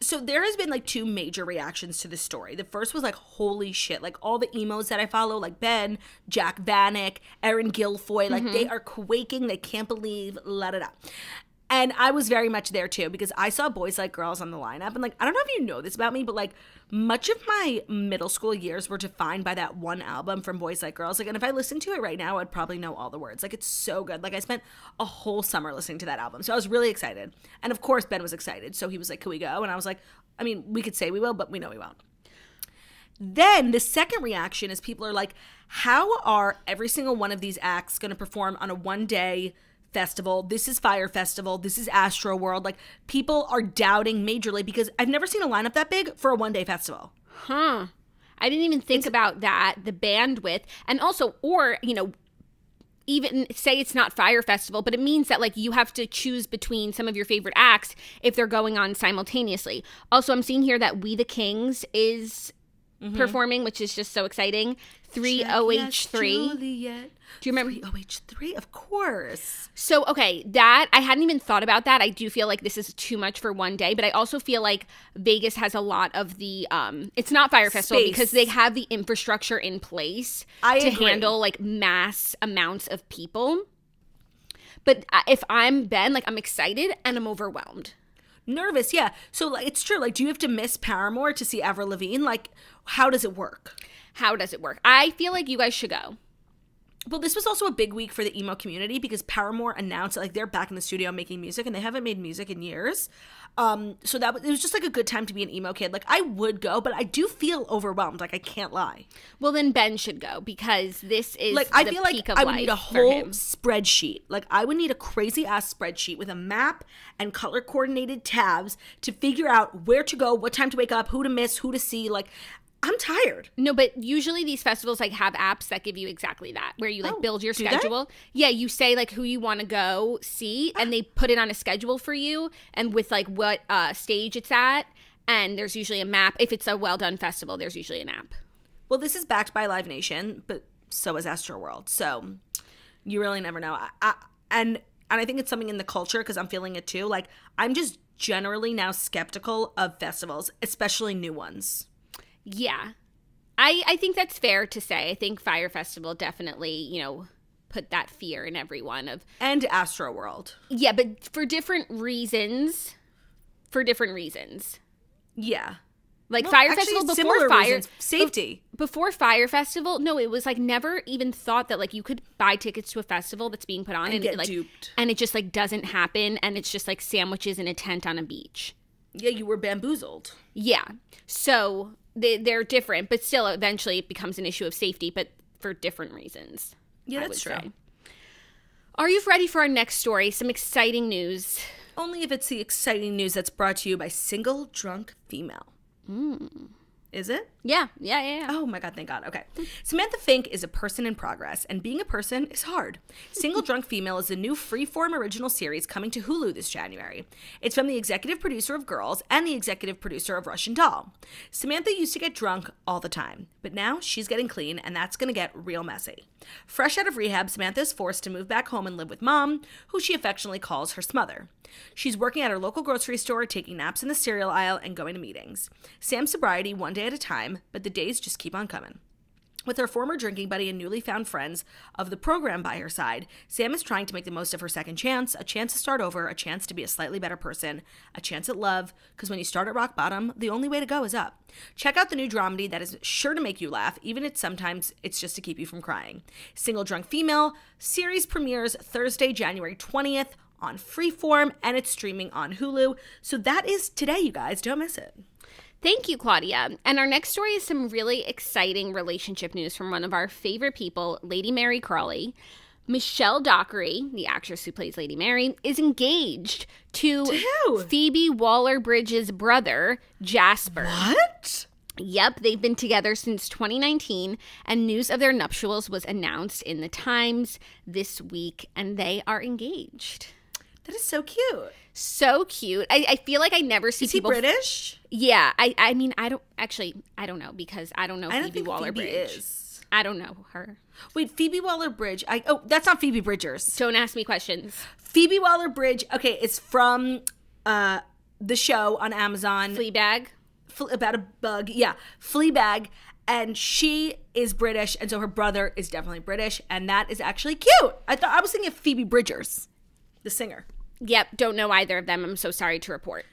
Speaker 2: So there has been like two major reactions to the story. The first was like, holy shit. Like all the emos that I follow, like Ben, Jack Vanek, Erin Guilfoyle, like they mm-hmm. are quaking. They can't believe la da da. And I was very much there too because I saw Boys Like Girls on the lineup. And like, I don't know if you know this about me, but like, much of my middle school years were defined by that one album from Boys Like Girls. Like, and if I listened to it right now, I'd probably know all the words. Like, it's so good. Like, I spent a whole summer listening to that album. So I was really excited. And of course, Ben was excited. So he was like, Can we go? And I was like, I mean, we could say we will, but we know we won't. Then the second reaction is people are like, How are every single one of these acts going to perform on a one day festival. This is Fyre Festival. This is Astroworld. Like people are doubting majorly because I've never seen a lineup that big for a one day festival.
Speaker 1: Huh. I didn't even think about that, the bandwidth. And also, or, you know, even say it's not Fyre Festival, but it means that like you have to choose between some of your favorite acts if they're going on simultaneously. Also, I'm seeing here that We the Kings is
Speaker 2: Mm-hmm.
Speaker 1: performing, which is just so exciting. 3OH3.
Speaker 2: Juliet.
Speaker 1: Do you remember?
Speaker 2: 3OH3, of course.
Speaker 1: So, okay, that I hadn't even thought about that. I do feel like this is too much for one day, but I also feel like Vegas has a lot of the um it's not Fyre Festival
Speaker 2: Space.
Speaker 1: because they have the infrastructure in place
Speaker 2: I
Speaker 1: to
Speaker 2: agree.
Speaker 1: handle like mass amounts of people. But if I'm Ben, like I'm excited and I'm overwhelmed.
Speaker 2: Nervous, yeah. So like it's true. Like, do you have to miss Paramore to see Avril Lavigne? Like, how does it work?
Speaker 1: How does it work? I feel like you guys should go.
Speaker 2: Well, this was also a big week for the emo community because Paramore announced that, like they're back in the studio making music and they haven't made music in years. Um, so that was, it was just like a good time to be an emo kid. Like I would go, but I do feel overwhelmed. Like I can't lie.
Speaker 1: Well, then Ben should go because this is
Speaker 2: Like I feel like I would need a whole spreadsheet. Like I would need a crazy ass spreadsheet with a map and color coordinated tabs to figure out where to go, what time to wake up, who to miss, who to see. Like I'm tired.
Speaker 1: No, but usually these festivals like have apps that give you exactly that, where you like
Speaker 2: Oh,
Speaker 1: build your
Speaker 2: do they?
Speaker 1: schedule. Yeah, you say like who you want to go see, and they put it on a schedule for you, and with like what uh, stage it's at, and there's usually a map. If it's a well done festival, there's usually an app.
Speaker 2: Well, this is backed by Live Nation, but so is Astroworld. So you really never know. I, I, and and I think it's something in the culture because I'm feeling it too. Like I'm just generally now skeptical of festivals, especially new ones.
Speaker 1: Yeah, I I think that's fair to say. I think Fyre Festival definitely you know put that fear in everyone of
Speaker 2: And Astroworld.
Speaker 1: yeah, but for different reasons. For different reasons.
Speaker 2: Yeah.
Speaker 1: Like
Speaker 2: No, Fyre
Speaker 1: Festival before Fire
Speaker 2: reasons. Safety.
Speaker 1: before Fyre Festival, no, it was like never even thought that like you could buy tickets to a festival that's being put on and,
Speaker 2: get
Speaker 1: it, like
Speaker 2: duped.
Speaker 1: and it just like doesn't happen and it's just like sandwiches in a tent on a beach.
Speaker 2: Yeah, you were bamboozled.
Speaker 1: Yeah. So they they're different, but still eventually it becomes an issue of safety, but for different reasons.
Speaker 2: Yeah,
Speaker 1: I
Speaker 2: that's true.
Speaker 1: say. Are you ready for our next story? Some exciting news.
Speaker 2: Only if it's the exciting news that's brought to you by Single Drunk Female. Hmm. Is it?
Speaker 1: Yeah, yeah, yeah. yeah.
Speaker 2: Oh my god, thank God. Okay. Samantha Fink is a person in progress, and being a person is hard. Single Drunk Female is a new freeform original series coming to Hulu this January. It's from the executive producer of Girls and the executive producer of Russian Doll. Samantha used to get drunk all the time, but now she's getting clean, and that's gonna get real messy. Fresh out of rehab, Samantha is forced to move back home and live with mom, who she affectionately calls her smother. She's working at her local grocery store, taking naps in the cereal aisle, and going to meetings. Sam's sobriety one day at a time, but the days just keep on coming. With her former drinking buddy and newly found friends of the program by her side, Sam is trying to make the most of her second chance, a chance to start over, a chance to be a slightly better person, a chance at love, because when you start at rock bottom, the only way to go is up. Check out the new dramedy that is sure to make you laugh, even if sometimes it's just to keep you from crying. Single Drunk Female series premieres Thursday, January 20th on Freeform, and it's streaming on Hulu. So that is today, you guys. Don't miss it.
Speaker 1: Thank you, Claudia. And our next story is some really exciting relationship news from one of our favorite people, Lady Mary Crawley. Michelle Dockery, the actress who plays Lady Mary, is engaged to
Speaker 2: who?
Speaker 1: Phoebe Waller Bridge's brother, Jasper.
Speaker 2: What?
Speaker 1: Yep, they've been together since 2019, and news of their nuptials was announced in the Times this week, and they are engaged.
Speaker 2: That is so cute.
Speaker 1: So cute. I, I feel like I never see
Speaker 2: Is he
Speaker 1: people.
Speaker 2: British?
Speaker 1: Yeah, I, I mean, I don't actually, I don't know because I don't know
Speaker 2: I
Speaker 1: Phoebe Waller Bridge.
Speaker 2: is.
Speaker 1: I don't know her.
Speaker 2: Wait, Phoebe Waller Bridge. I oh, that's not Phoebe Bridgers.
Speaker 1: Don't ask me questions.
Speaker 2: Phoebe Waller Bridge. Okay, it's from uh the show on Amazon
Speaker 1: Fleabag.
Speaker 2: Fle- about a bug. Yeah, Fleabag. And she is British, and so her brother is definitely British, and that is actually cute. I thought I was thinking of Phoebe Bridgers, the singer.
Speaker 1: Yep, don't know either of them. I'm so sorry to report.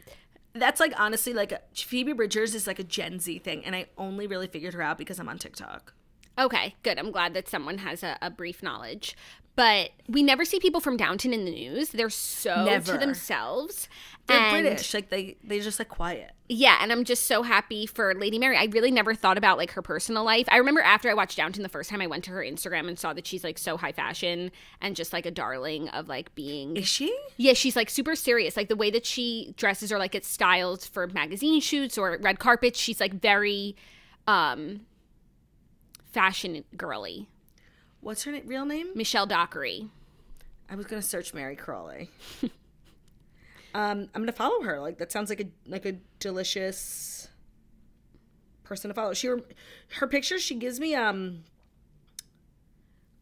Speaker 2: That's like honestly like Phoebe Bridgers is like a Gen Z thing, and I only really figured her out because I'm on TikTok.
Speaker 1: Okay, good. I'm glad that someone has a, a brief knowledge. But we never see people from Downton in the news. They're so
Speaker 2: Never.
Speaker 1: to themselves.
Speaker 2: They're
Speaker 1: and
Speaker 2: British, like they they just like quiet.
Speaker 1: Yeah, and I'm just so happy for Lady Mary. I really never thought about like her personal life. I remember after I watched Downton the first time, I went to her Instagram and saw that she's like so high fashion and just like a darling of like being.
Speaker 2: Is she?
Speaker 1: Yeah, she's like super serious. Like the way that she dresses or like gets styled for magazine shoots or red carpets, she's like very um fashion girly.
Speaker 2: What's her na- real name?
Speaker 1: Michelle Dockery.
Speaker 2: I was gonna search Mary Crawley. [laughs] um, I'm gonna follow her. Like that sounds like a like a delicious person to follow. She her pictures she gives me um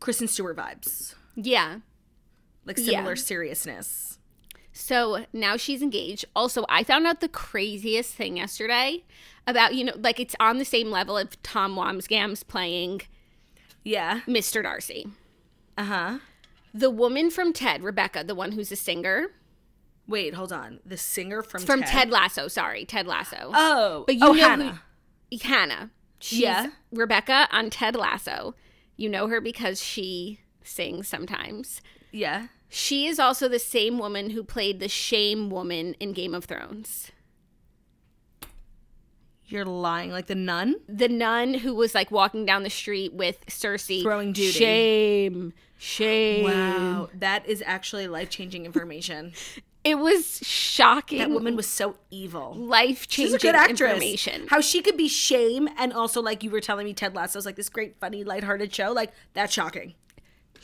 Speaker 2: Kristen Stewart vibes,
Speaker 1: Yeah.
Speaker 2: like
Speaker 1: Yeah.
Speaker 2: similar seriousness.
Speaker 1: So now she's engaged. Also, I found out the craziest thing yesterday about, you know, like it's on the same level of Tom Wambsgans playing
Speaker 2: Yeah.
Speaker 1: Mr. Darcy.
Speaker 2: Uh huh.
Speaker 1: The woman from Ted, Rebecca, the one who's a singer
Speaker 2: Wait, hold on. The singer from
Speaker 1: from
Speaker 2: Ted.
Speaker 1: Ted, Lasso, sorry, Ted Lasso.
Speaker 2: Oh,
Speaker 1: But you
Speaker 2: oh,
Speaker 1: know
Speaker 2: Hannah.
Speaker 1: who- Hannah. She's
Speaker 2: Yeah.
Speaker 1: Rebecca on Ted Lasso. You know her because she sings sometimes.
Speaker 2: Yeah.
Speaker 1: She is also the same woman who played the shame woman in Game of Thrones.
Speaker 2: You're lying, like the nun.
Speaker 1: the nun who was like walking down the street with Cersei
Speaker 2: Throwing Judy.
Speaker 1: Shame, shame.
Speaker 2: Wow, that is actually life changing information. [laughs]
Speaker 1: It was shocking.
Speaker 2: That woman was so evil.
Speaker 1: life
Speaker 2: She's
Speaker 1: changing
Speaker 2: a good actress.
Speaker 1: information.
Speaker 2: How she could be shame and also like you were telling me Ted Lasso's like this great, funny, lighthearted show. Like that's shocking.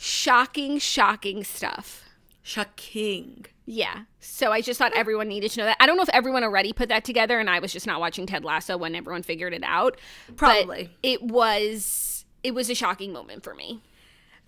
Speaker 1: Shocking, shocking stuff.
Speaker 2: Shocking.
Speaker 1: Yeah. So I just thought everyone needed to know that. I don't know if everyone already put that together and I was just not watching Ted Lasso when everyone figured it out.
Speaker 2: Probably.
Speaker 1: it was it was a shocking moment for me.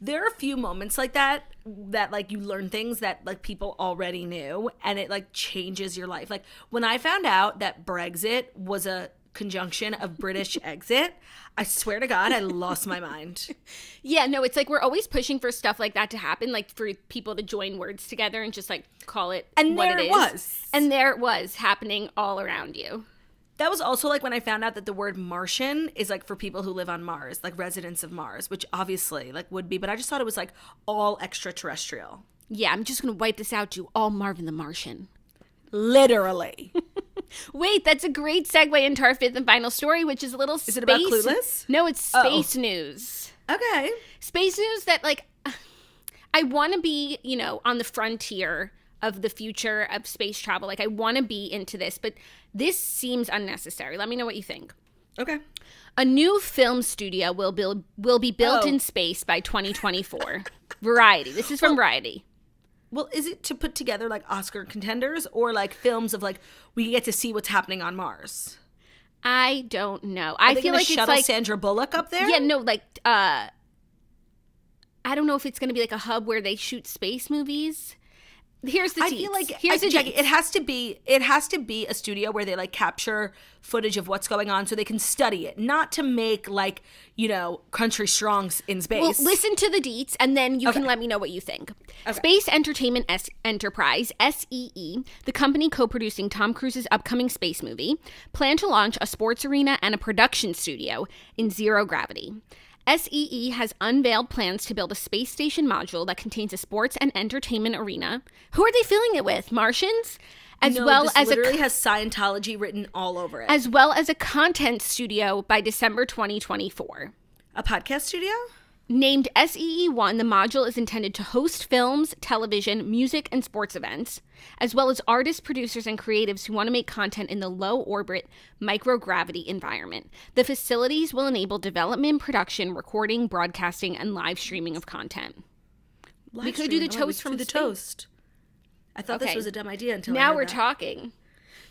Speaker 2: There are a few moments like that that like you learn things that like people already knew and it like changes your life. Like when I found out that Brexit was a conjunction of British [laughs] exit, I swear to God, I lost my mind.
Speaker 1: Yeah, no, it's like we're always pushing for stuff like that to happen, like for people to join words together and just like call it
Speaker 2: And
Speaker 1: what
Speaker 2: there
Speaker 1: it
Speaker 2: was.
Speaker 1: And there it was happening all around you.
Speaker 2: That was also like when I found out that the word Martian is like for people who live on Mars, like residents of Mars, which obviously like would be, but I just thought it was like all extraterrestrial.
Speaker 1: Yeah, I'm just gonna wipe this out to all Marvin the Martian.
Speaker 2: Literally. [laughs]
Speaker 1: Wait, that's a great segue into our fifth and final story, which is a little. Space.
Speaker 2: Is it about Clueless?
Speaker 1: No, it's oh. space news.
Speaker 2: okay.
Speaker 1: Space news that like [sighs] I want to be, you know, on the frontier of the future of space travel. Like I want to be into this, but this seems unnecessary. Let me know what you think.
Speaker 2: Okay.
Speaker 1: A new film studio will build will be built
Speaker 2: Oh.
Speaker 1: in space by 2024. Variety. This is from Variety.
Speaker 2: Well, is it to put together like Oscar contenders or like films of like we get to see what's happening on Mars?
Speaker 1: I don't know. I feel like it's like
Speaker 2: Sandra Bullock up there.
Speaker 1: yeah, no, like uh I don't know if it's going to be like a hub where they shoot space movies. Here's the
Speaker 2: I feel like
Speaker 1: here's
Speaker 2: I,
Speaker 1: the
Speaker 2: Jackie, it has to be it has to be a studio where they like capture footage of what's going on so they can study it, not to make like you know country strongs in space.
Speaker 1: Well, listen to the deets, and then you can let me know what you think. Space Entertainment S- Enterprise (SEE), the company co-producing Tom Cruise's upcoming space movie, plan to launch a sports arena and a production studio in zero gravity. SEE has unveiled plans to build a space station module that contains a sports and entertainment arena. Who are they filling it with? Martians, as
Speaker 2: No,
Speaker 1: well as a
Speaker 2: literally has Scientology written all over it.
Speaker 1: as well as a content studio by December 2024.
Speaker 2: a podcast studio.
Speaker 1: Named SEE1, the module is intended to host films, television, music, and sports events, as well as artists, producers, and creatives who want to make content in the low orbit microgravity environment. The facilities will enable development, production, recording, broadcasting, and live streaming of content.
Speaker 2: We
Speaker 1: could do the oh, toast from
Speaker 2: the
Speaker 1: space.
Speaker 2: toast. I thought
Speaker 1: Okay.
Speaker 2: this was a dumb idea until
Speaker 1: now we're
Speaker 2: that.
Speaker 1: talking.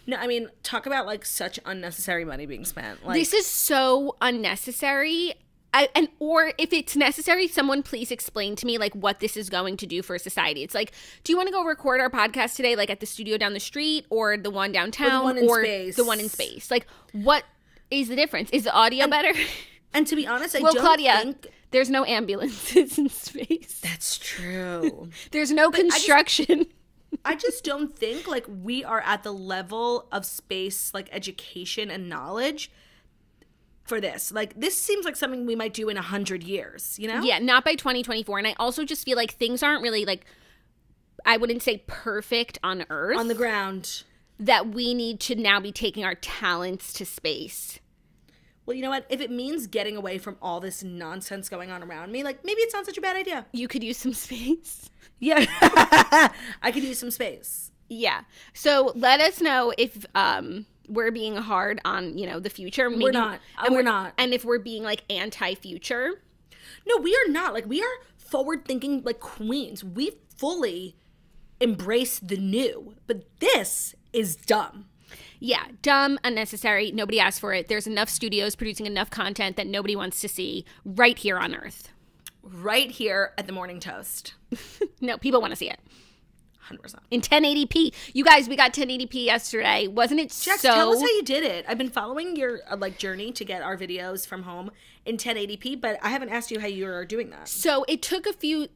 Speaker 2: No, I mean talk about like such unnecessary money being spent. Like
Speaker 1: this is so unnecessary. I, and or if it's necessary, someone please explain to me like what this is going to do for society. It's like, do you want to go record our podcast today, like at the studio down the street, or the one downtown,
Speaker 2: one in
Speaker 1: or
Speaker 2: space.
Speaker 1: the one in space? Like, what is the difference? Is the audio better? [laughs]
Speaker 2: and to be honest, I
Speaker 1: well,
Speaker 2: don't
Speaker 1: Claudia,
Speaker 2: think
Speaker 1: there's no ambulances [laughs] in space.
Speaker 2: that's true. [laughs]
Speaker 1: There's no construction.
Speaker 2: I just don't think like we are at the level of space like education and knowledge for this. Like this seems like something we might do in a hundred years, you know?
Speaker 1: Yeah, not by 2024. And I also just feel like things aren't really like, I wouldn't say perfect on Earth.
Speaker 2: On the ground.
Speaker 1: that we need to now be taking our talents to space.
Speaker 2: Well, you know what? If it means getting away from all this nonsense going on around me, like maybe it's not such a bad idea.
Speaker 1: You could use some [laughs] space.
Speaker 2: Yeah. [laughs] I could use some space.
Speaker 1: Yeah. So let us know if um we're being hard on, you know, the future. Maybe,
Speaker 2: we're not.
Speaker 1: And
Speaker 2: we're not.
Speaker 1: And if we're being like anti-future.
Speaker 2: No, we are not. Like we are forward thinking like queens. We fully embrace the new. But this is dumb.
Speaker 1: Yeah, dumb, unnecessary. Nobody asked for it. There's enough studios producing enough content that nobody wants to see right here on Earth.
Speaker 2: Right here at the morning toast. [laughs]
Speaker 1: No, people want to see it.
Speaker 2: 100%.
Speaker 1: In 1080p. You guys, we got 1080p yesterday. Wasn't it
Speaker 2: Jax,
Speaker 1: so
Speaker 2: tell us how you did it. I've been following your uh, like journey to get our videos from home in 1080p, but I haven't asked you how you are doing that.
Speaker 1: So it took a few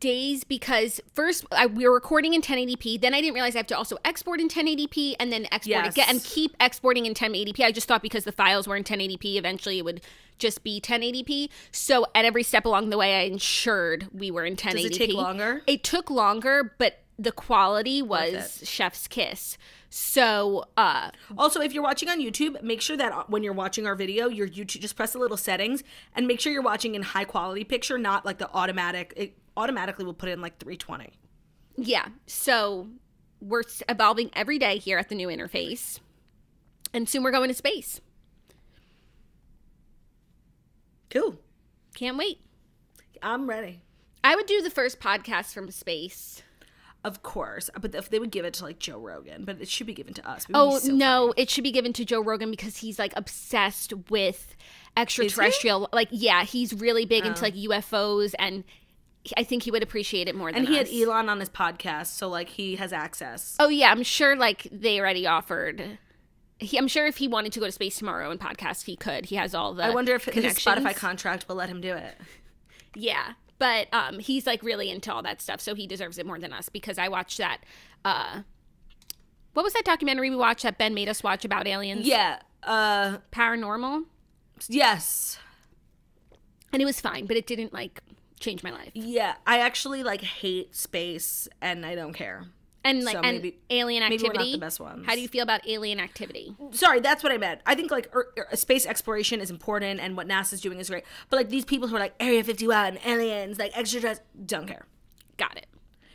Speaker 1: days because first I, we were recording in 1080p. Then I didn't realize I have to also export in 1080p and then export
Speaker 2: Yes.
Speaker 1: again and keep exporting in 1080p. I just thought because the files were in 1080p, eventually it would just be 1080p. So at every step along the way, I ensured we were in 1080p.
Speaker 2: Does it take longer?
Speaker 1: It took longer, but the quality was chef's kiss. So uh
Speaker 2: Also, if you're watching on YouTube, make sure that uh, when you're watching our video, your YouTube just press the little settings and make sure you're watching in high quality picture, not like the automatic. It automatically will put it in like 320.
Speaker 1: Yeah. So we're evolving every day here at the new interface. And soon we're going to space.
Speaker 2: Cool.
Speaker 1: Can't wait.
Speaker 2: I'm ready.
Speaker 1: I would do the first podcast from space.
Speaker 2: Of course, but if they would give it to like Joe Rogan, but it should be given to us.
Speaker 1: Oh,
Speaker 2: so
Speaker 1: no, it should be given to Joe Rogan because he's like obsessed with extraterrestrial. Like, yeah, he's really big into oh. like UFOs and I think he would appreciate it more than
Speaker 2: And he had. Elon on his podcast, so like he has access.
Speaker 1: Oh yeah, I'm sure like they already offered. He, I'm sure if he wanted to go to space tomorrow and podcast, he could. He has all the.
Speaker 2: I wonder if his. Spotify contract will let him do it.
Speaker 1: Yeah, but um, he's like really into all that stuff, so he deserves it more than us because I watched that. Uh, what was that documentary we watched that Ben made us watch about aliens?
Speaker 2: Yeah. Uh.
Speaker 1: paranormal,
Speaker 2: Yes.
Speaker 1: and it was fine, but it didn't like change my life.
Speaker 2: Yeah. I actually like hate space, and I don't care.
Speaker 1: And like
Speaker 2: So
Speaker 1: and
Speaker 2: maybe-
Speaker 1: alien
Speaker 2: maybe we're
Speaker 1: activity.
Speaker 2: not the best ones.
Speaker 1: How do you feel about alien activity?
Speaker 2: Sorry, that's what I meant. I think like er, er, space exploration is important, and what NASA's doing is great. But like these people who are like Area 51, aliens, like extraterrestrials, don't care.
Speaker 1: Got it.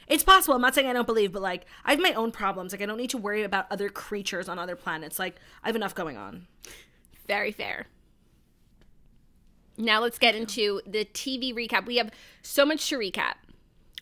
Speaker 2: It's possible. I'm not saying I don't believe, but like I have my own problems. Like I don't need to worry about other creatures on other planets. Like I have enough going on.
Speaker 1: Very fair. Now let's get into the TV recap. We have so much to recap.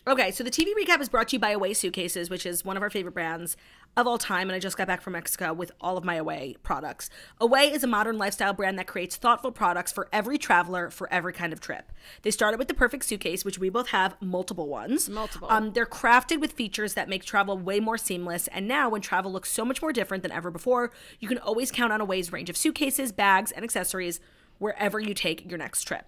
Speaker 2: Okay, so the TV recap is brought to you by Away Suitcases, which is one of our favorite brands of all time. And I just got back from Mexico with all of my Away products. Away is a modern lifestyle brand that creates thoughtful products for every traveler for every kind of trip. They started with the perfect suitcase, which we both have multiple ones.
Speaker 1: Multiple.
Speaker 2: Um, they're crafted with features that make travel way more seamless. And now, when travel looks so much more different than ever before, you can always count on Away's range of suitcases, bags, and accessories wherever you take your next trip.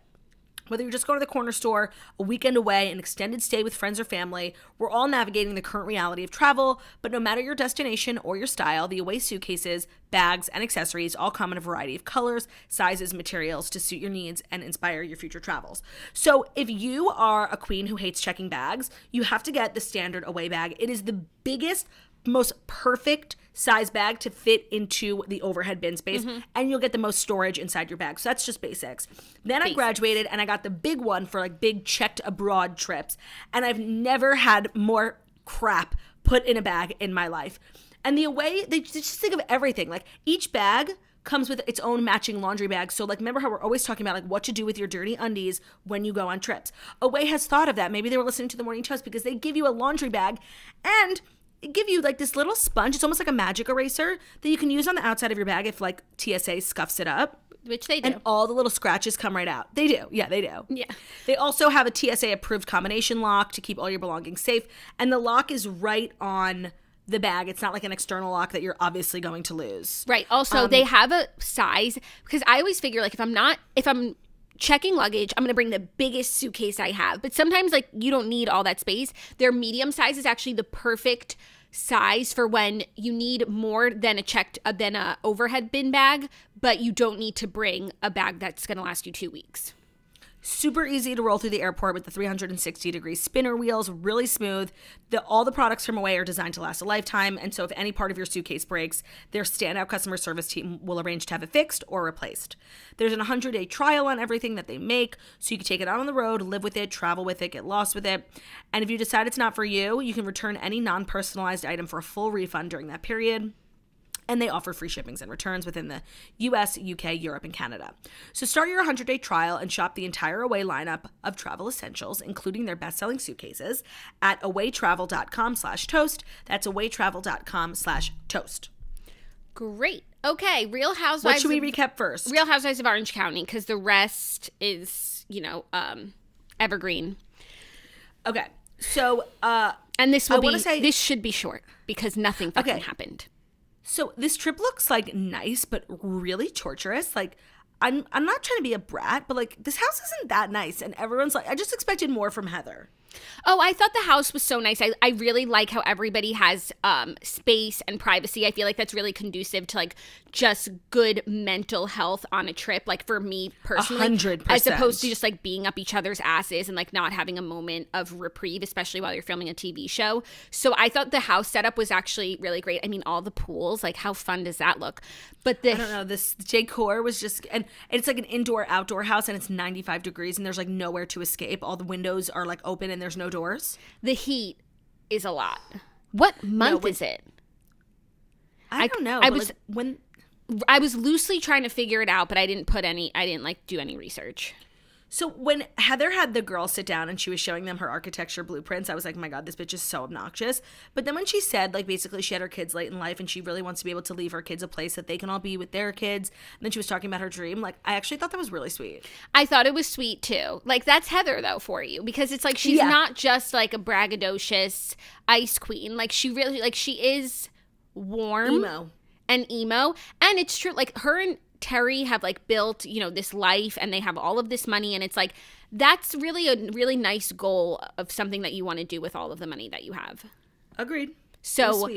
Speaker 2: Whether you're just going to the corner store, a weekend away, an extended stay with friends or family, we're all navigating the current reality of travel. But no matter your destination or your style, the Away suitcases, bags, and accessories all come in a variety of colors, sizes, materials to suit your needs and inspire your future travels. So if you are a queen who hates checking bags, you have to get the standard Away bag. It is the biggest, most perfect size bag to fit into the overhead bin space, mm-hmm. and you'll get the most storage inside your bag. So that's just basics. Then I graduated and I got the big one for like big checked abroad trips, and I've never had more crap put in a bag in my life. And the away, they just think of everything. Like each bag comes with its own matching laundry bag. So like remember how we're always talking about like what to do with your dirty undies when you go on trips. Away has thought of that. Maybe they were listening to the morning toast because they give you a laundry bag and give you like this little sponge. It's almost like a magic eraser that you can use on the outside of your bag if like TSA scuffs it up.
Speaker 1: Which they do.
Speaker 2: And all the little scratches come right out. They do. Yeah, they do.
Speaker 1: Yeah.
Speaker 2: They also have a TSA approved combination lock to keep all your belongings safe. And the lock is right on the bag. It's not like an external lock that you're obviously going to lose.
Speaker 1: Right. Also,
Speaker 2: Um,
Speaker 1: they have a size because I always figure like if I'm not if I'm checking luggage, I'm to bring the biggest suitcase I have. But sometimes, like, you don't need all that space. Their medium size is actually the perfect size for when you need more than a checked uh, than a overhead bin bag, but you don't need to bring a bag that's to last you two weeks.
Speaker 2: Super easy to roll through the airport with the 360 degree spinner wheels, really smooth. The, all the products from Away are designed to last a lifetime, and so if any part of your suitcase breaks, their standout customer service team will arrange to have it fixed or replaced. There's an 100 day trial on everything that they make, so you can take it out on the road, live with it, travel with it, get lost with it. And if you decide it's not for you, you can return any non personalized item for a full refund during that period and they offer free shippings and returns within the US, UK, Europe, and Canada. So start your 100-day trial and shop the entire Away lineup of travel essentials, including their best-selling suitcases, at awaytravel.com slash toast. That's awaytravel.com slash toast.
Speaker 1: Great. Okay, Real Housewives.
Speaker 2: What should we
Speaker 1: of-
Speaker 2: recap first?
Speaker 1: Real Housewives of Orange County because the rest is, you know, um, evergreen.
Speaker 2: Okay. So, uh,
Speaker 1: And this will
Speaker 2: I
Speaker 1: be
Speaker 2: say-
Speaker 1: this should be short because nothing fucking
Speaker 2: Okay.
Speaker 1: happened.
Speaker 2: So this trip looks like nice, but really torturous. Like I'm I'm not trying to be a brat, but like this house isn't that nice, and everyone's like, I just expected more from Heather.
Speaker 1: Oh, I thought the house was so nice. I, I really like how everybody has um, space and privacy. I feel like that's really conducive to like just good mental health on a trip. Like for me personally,
Speaker 2: hundred
Speaker 1: as opposed to just like being up each other's asses and like not having a moment of reprieve, especially while you're filming a TV show. So I thought the house setup was actually really great. I mean, all the pools, like how fun does that look? But the
Speaker 2: I don't know. This decor was just, and it's like an indoor outdoor house, and it's 95 degrees, and there's like nowhere to escape. All the windows are like open, and there's no doors.
Speaker 1: the heat is a lot. What month
Speaker 2: when-
Speaker 1: is it?
Speaker 2: I, don't know.
Speaker 1: I
Speaker 2: but,
Speaker 1: was-
Speaker 2: like, when
Speaker 1: I was loosely trying to figure it out, but I didn't put any. I didn't like do any research.
Speaker 2: So when Heather had the girls sit down and she was showing them her architecture blueprints, I was like, "My God, this bitch is so obnoxious." But then when she said, like, basically she had her kids late in life and she really wants to be able to leave her kids a place that they can all be with their kids, and then she was talking about her dream, like, I actually thought that was really sweet.
Speaker 1: I thought it was sweet too. Like that's Heather though for you because it's like she's
Speaker 2: Yeah.
Speaker 1: not just like a braggadocious ice queen. Like she really like she is warm
Speaker 2: Emo.
Speaker 1: And emo. And it's true like her and Terry have like built, you know, this life and they have all of this money and it's like that's really a really nice goal of something that you want to do with all of the money that you have.
Speaker 2: Agreed.
Speaker 1: So.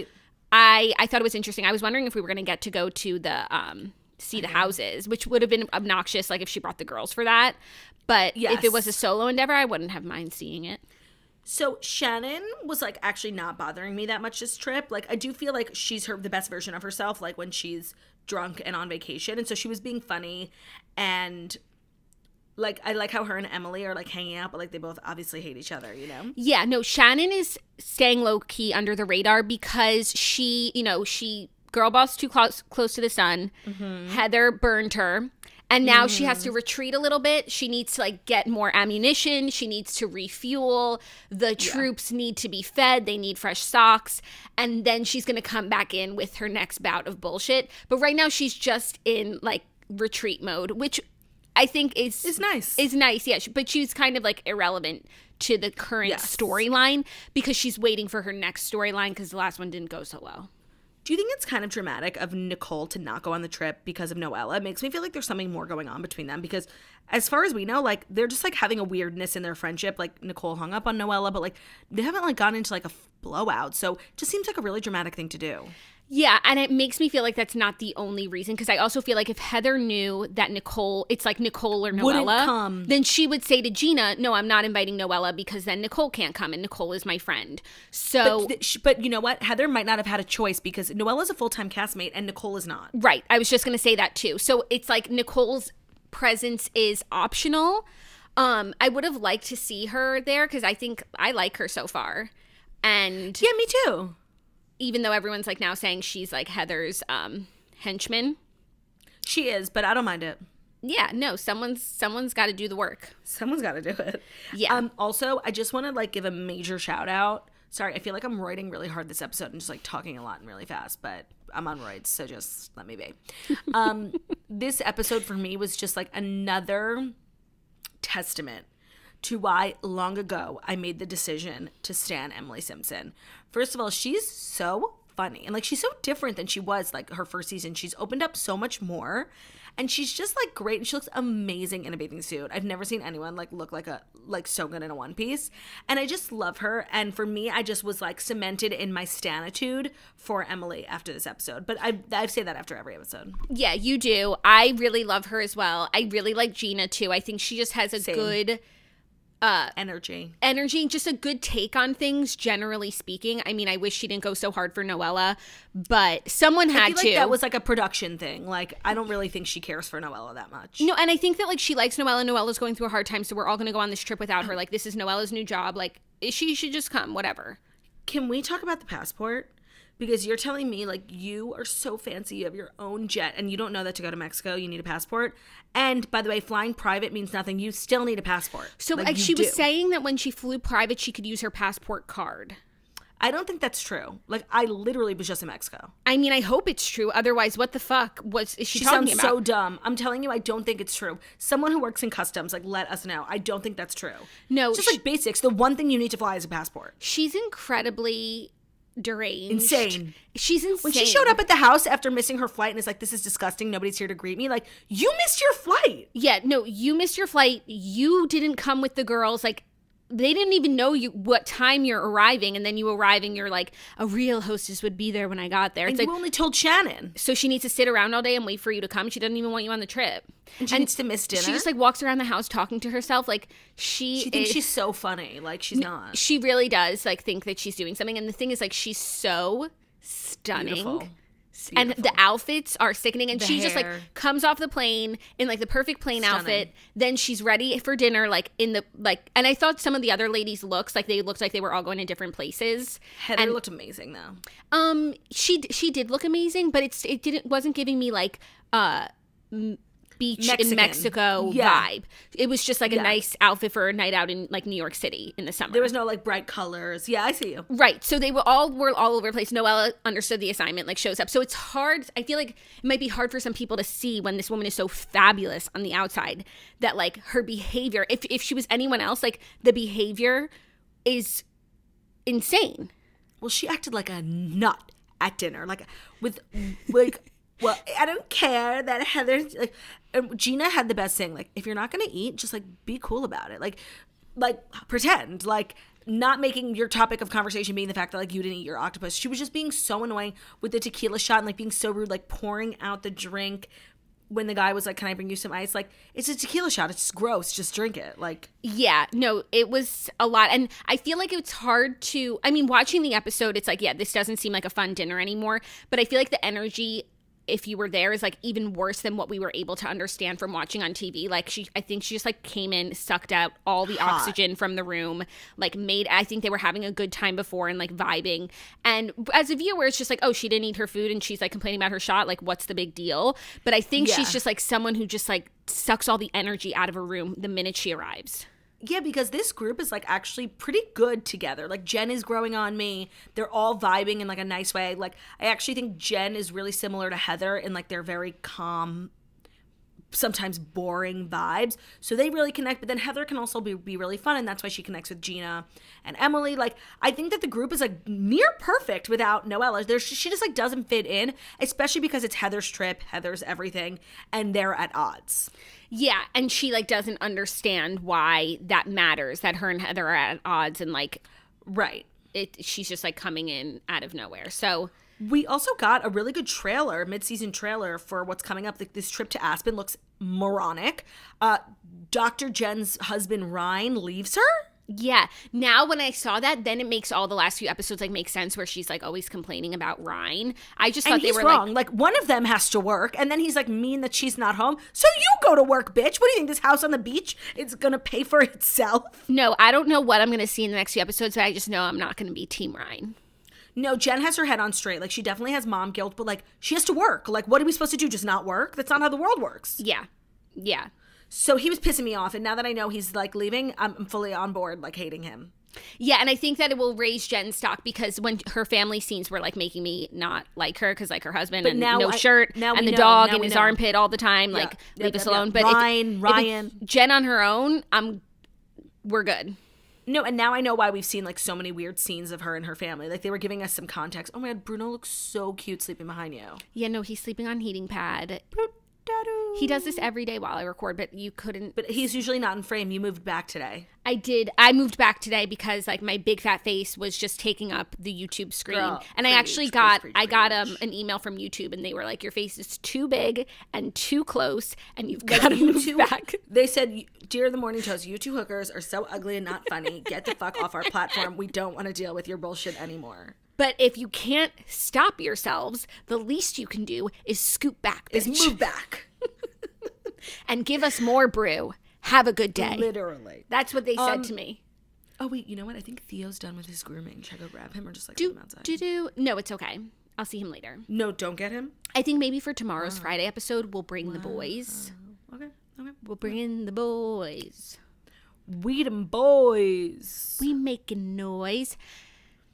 Speaker 1: I I thought it was interesting. I was wondering if we were going to get to go to the um see the houses, which would have been obnoxious like if she brought the girls for that. But if it was a solo endeavor, I wouldn't have mind seeing it.
Speaker 2: So Shannon was like actually not bothering me that much this trip. Like I do feel like she's her the best version of herself, like when she's drunk and on vacation. And so she was being funny and like I like how her and Emily are like hanging out, but like they both obviously hate each other, you know?
Speaker 1: Yeah, no, Shannon is staying low key under the radar because she, you know, she girl boss too close close to the sun. Mm-hmm. Heather burned her. And now she has to mm. retreat a little bit. She needs to like get more ammunition. She needs to refuel. The troops need to be fed. They need fresh socks. And then she's going to come back in with her next bout of bullshit. But right now she's just in like retreat mode, which I think is
Speaker 2: It's nice.
Speaker 1: is nice, yeah. But she's kind of like irrelevant to the current
Speaker 2: Yes.
Speaker 1: storyline because she's waiting for her next storyline because the last one didn't go so well.
Speaker 2: Do you think it's kind of dramatic of Nicole to not go on the trip because of Noella? It makes me feel like there's something more going on between them because as far as we know, like they're just like having a weirdness in their friendship. Like Nicole hung up on Noella, but like they haven't like gone into like a blowout. So it just seems like a really dramatic thing to do.
Speaker 1: Yeah, and it makes me feel like that's not the only reason because I also feel like if Heather knew that Nicole, it's like Nicole or Noella,
Speaker 2: come.
Speaker 1: then she would say to Gina, "No, I'm not inviting Noella because then Nicole can't come, and Nicole is my friend." So
Speaker 2: Th- But you know what? Heather might not have had a choice because Noella's a full time castmate and Nicole is not.
Speaker 1: Right. I was just going to say that too. So it's like Nicole's presence is optional. Um, I would have liked to see her there because I think I like her so far. And
Speaker 2: Yeah, me too.
Speaker 1: Even though everyone's like now saying she's like Heather's um, henchman,
Speaker 2: She is, but I don't mind it.
Speaker 1: yeah, no, someone's someone's got to do the work.
Speaker 2: Someone's got to do it.
Speaker 1: Yeah.
Speaker 2: Um. Also, I just want to like give a major shout out. Sorry, I feel like I'm writing really hard this episode and just like talking a lot and really fast, but I'm on roids, so just let me be. [laughs] Um, this episode for me was just like another testament to why long ago I made the decision to stan Emily Simpson. First of all, she's so funny and like she's so different than she was like her first season. She's opened up so much more. and she's just like great and she looks amazing in a bathing suit. I've never seen anyone like look like a like so good in a one piece. And I just love her and for me I just was like cemented in my stanitude for Emily after this episode. But I I say that after every episode.
Speaker 1: Yeah, you do. I really love her as well. I really like Gina too. I think she just has a
Speaker 2: Same.
Speaker 1: good Uh,
Speaker 2: energy.
Speaker 1: energy, just a good take on things, generally speaking. I mean, I wish she didn't go so hard for Noella, but someone
Speaker 2: I
Speaker 1: had
Speaker 2: feel like
Speaker 1: to.
Speaker 2: that was like a production thing. Like I don't really think she cares for Noella that much.
Speaker 1: no, and I think that like she likes Noella. Noella's going through a hard time, so we're all going to go on this trip without her. Like this is Noella's new job. Like she should just come, whatever.
Speaker 2: Can we talk about the passport? Because you're telling me like you are so fancy, you have your own jet, and you don't know that to go to Mexico you need a passport. And by the way, flying private means nothing. You still need a passport.
Speaker 1: So
Speaker 2: Like,
Speaker 1: she was
Speaker 2: do.
Speaker 1: saying that when she flew private, she could use her passport card.
Speaker 2: I don't think that's true. Like I literally was just in Mexico.
Speaker 1: I mean, I hope it's true. Otherwise, what the fuck was is she,
Speaker 2: She
Speaker 1: talking
Speaker 2: sounds
Speaker 1: about?
Speaker 2: so dumb. I'm telling you, I don't think it's true. Someone who works in customs, like, let us know. I don't think that's true.
Speaker 1: No,
Speaker 2: It's just
Speaker 1: sh-
Speaker 2: like basics. The one thing you need to fly is a passport.
Speaker 1: She's incredibly deranged.
Speaker 2: Insane.
Speaker 1: She's insane.
Speaker 2: When she showed up at the house after missing her flight and is like, "This is disgusting. Nobody's here to greet me." Like, you missed your flight.
Speaker 1: Yeah, no, you missed your flight. You didn't come with the girls. Like, they didn't even know you what time you're arriving, and then you arrive and you're like, a real hostess would be there when I got there. It's
Speaker 2: And
Speaker 1: like,
Speaker 2: you only told Shannon.
Speaker 1: so she needs to sit around all day and wait for you to come. She doesn't even want you on the trip.
Speaker 2: And she needs to miss dinner.
Speaker 1: She just like walks around the house talking to herself. Like she,
Speaker 2: She thinks
Speaker 1: is-
Speaker 2: she's so funny. Like she's not.
Speaker 1: she really does like think that she's doing something. And the thing is, like, she's so stunning.
Speaker 2: Beautiful.
Speaker 1: And the outfits are sickening. And
Speaker 2: The
Speaker 1: she just like comes off the plane in like the perfect plane
Speaker 2: Stunning.
Speaker 1: outfit. Then she's ready for dinner, like in the like. And I thought some of the other ladies' looks like they looked like they were all going to different places.
Speaker 2: Heather
Speaker 1: and-
Speaker 2: looked amazing though.
Speaker 1: Um, she she did look amazing, but it's it didn't wasn't giving me like uh m- beach
Speaker 2: Mexican.
Speaker 1: in Mexico
Speaker 2: Yeah.
Speaker 1: vibe. It was just like a
Speaker 2: Yeah.
Speaker 1: nice outfit for a night out in like New York City in the summer.
Speaker 2: There was no like bright colors. Yeah, I see you.
Speaker 1: Right. So they were all were all over the place. Noella understood the assignment, like shows up. So it's hard. I feel like it might be hard for some people to see when this woman is so fabulous on the outside that like her behavior, if if she was anyone else, like the behavior is insane.
Speaker 2: Well, she acted like a nut at dinner, like with like. Well, I don't care that Heather like um, Gina had the best thing. Like, if you're not gonna eat, just like be cool about it. Like, like pretend like not making your topic of conversation being the fact that like you didn't eat your octopus. She was just being so annoying with the tequila shot and like being so rude, like pouring out the drink when the guy was like, "Can I bring you some ice?" Like, it's a tequila shot. It's gross. Just drink it. Like,
Speaker 1: Yeah, no, it was a lot. And I feel like it's hard to, I mean, watching the episode, it's like, yeah, this doesn't seem like a fun dinner anymore. But I feel like the energy, if you were there, is like even worse than what we were able to understand from watching on TV. Like, she, I think she just like came in, sucked out all the
Speaker 2: Hot.
Speaker 1: oxygen from the room, like made, I think they were having a good time before and like vibing. And as a viewer, it's just like, oh, she didn't eat her food and she's like complaining about her shot. Like, what's the big deal? But I think she's just like someone who just like sucks all the energy out of a room the minute she arrives.
Speaker 2: Yeah, because this group is like actually pretty good together. Like Jen is growing on me. They're all vibing in like a nice way. Like I actually think Jen is really similar to Heather in like their very calm, sometimes boring vibes. So they really connect. But then Heather can also be, be really fun, and that's why she connects with Gina and Emily. Like I think that the group is like near perfect without Noella. There's she just like doesn't fit in, especially because it's Heather's trip, Heather's everything, and they're at odds.
Speaker 1: Yeah, and she like doesn't understand why that matters that her and Heather are at odds and like
Speaker 2: Right.
Speaker 1: it she's just like coming in out of nowhere. So
Speaker 2: We also got a really good trailer, mid-season trailer for what's coming up. Like this trip to Aspen looks moronic. Uh, Dr. Jen's husband Ryan leaves her.
Speaker 1: yeah, now when I saw that, then it makes all the last few episodes like make sense where she's like always complaining about Ryan. I just thought they
Speaker 2: he's
Speaker 1: were
Speaker 2: wrong.
Speaker 1: like
Speaker 2: Like, one of them has to work, and then he's like mean that she's not home. So you go to work, bitch. What do you think? This house on the beach is gonna pay for itself?
Speaker 1: no, I don't know what I'm gonna see in the next few episodes, but I just know I'm not gonna be Team Ryan.
Speaker 2: No, Jen has her head on straight. Like she definitely has mom guilt, but like she has to work. Like what are we supposed to do? Just not work? That's not how the world works.
Speaker 1: Yeah. Yeah.
Speaker 2: So he was pissing me off, and now that I know he's like leaving, I'm fully on board, like hating him.
Speaker 1: Yeah, and I think that it will raise Jen's stock because when her family scenes were like making me not like her because like her husband and
Speaker 2: now
Speaker 1: no
Speaker 2: I-
Speaker 1: shirt
Speaker 2: now
Speaker 1: and the
Speaker 2: know,
Speaker 1: dog in his
Speaker 2: know.
Speaker 1: armpit all the time, like
Speaker 2: Yep,
Speaker 1: leave us alone. But
Speaker 2: Ryan,
Speaker 1: if, if
Speaker 2: Ryan.
Speaker 1: it's Jen on her own, I'm we're good.
Speaker 2: No, and now I know why we've seen like so many weird scenes of her and her family. Like they were giving us some context. Oh my god, Bruno looks so cute sleeping behind you.
Speaker 1: Yeah, no, he's sleeping on heating pad. He does this every day while I record, but you couldn't.
Speaker 2: But he's usually not in frame. You moved back today.
Speaker 1: I did. I moved back today because like my big fat face was just taking up the YouTube screen,
Speaker 2: Girl,
Speaker 1: and I actually got I got um an email from YouTube, and they were like, "Your face is too big and too close, and you've got to move
Speaker 2: two,
Speaker 1: back." [laughs]
Speaker 2: They said, "Dear the Morning Toast, you two hookers are so ugly and not funny. Get the fuck off our platform. We don't want to deal with your bullshit anymore."
Speaker 1: But if you can't stop yourselves, the least you can do is scoop back,
Speaker 2: Is move back. [laughs]
Speaker 1: and give us more brew. Have a good day.
Speaker 2: Literally.
Speaker 1: That's what they said
Speaker 2: Um,
Speaker 1: to me.
Speaker 2: Oh wait, you know what? I think Theo's done with his grooming. Should I go grab him or just like
Speaker 1: Do
Speaker 2: him outside?
Speaker 1: do do. No, it's okay. I'll see him later.
Speaker 2: no, don't get him.
Speaker 1: I think maybe for tomorrow's Friday episode, we'll bring the boys.
Speaker 2: Okay. Okay.
Speaker 1: We'll bring in the boys.
Speaker 2: We them boys.
Speaker 1: We making noise.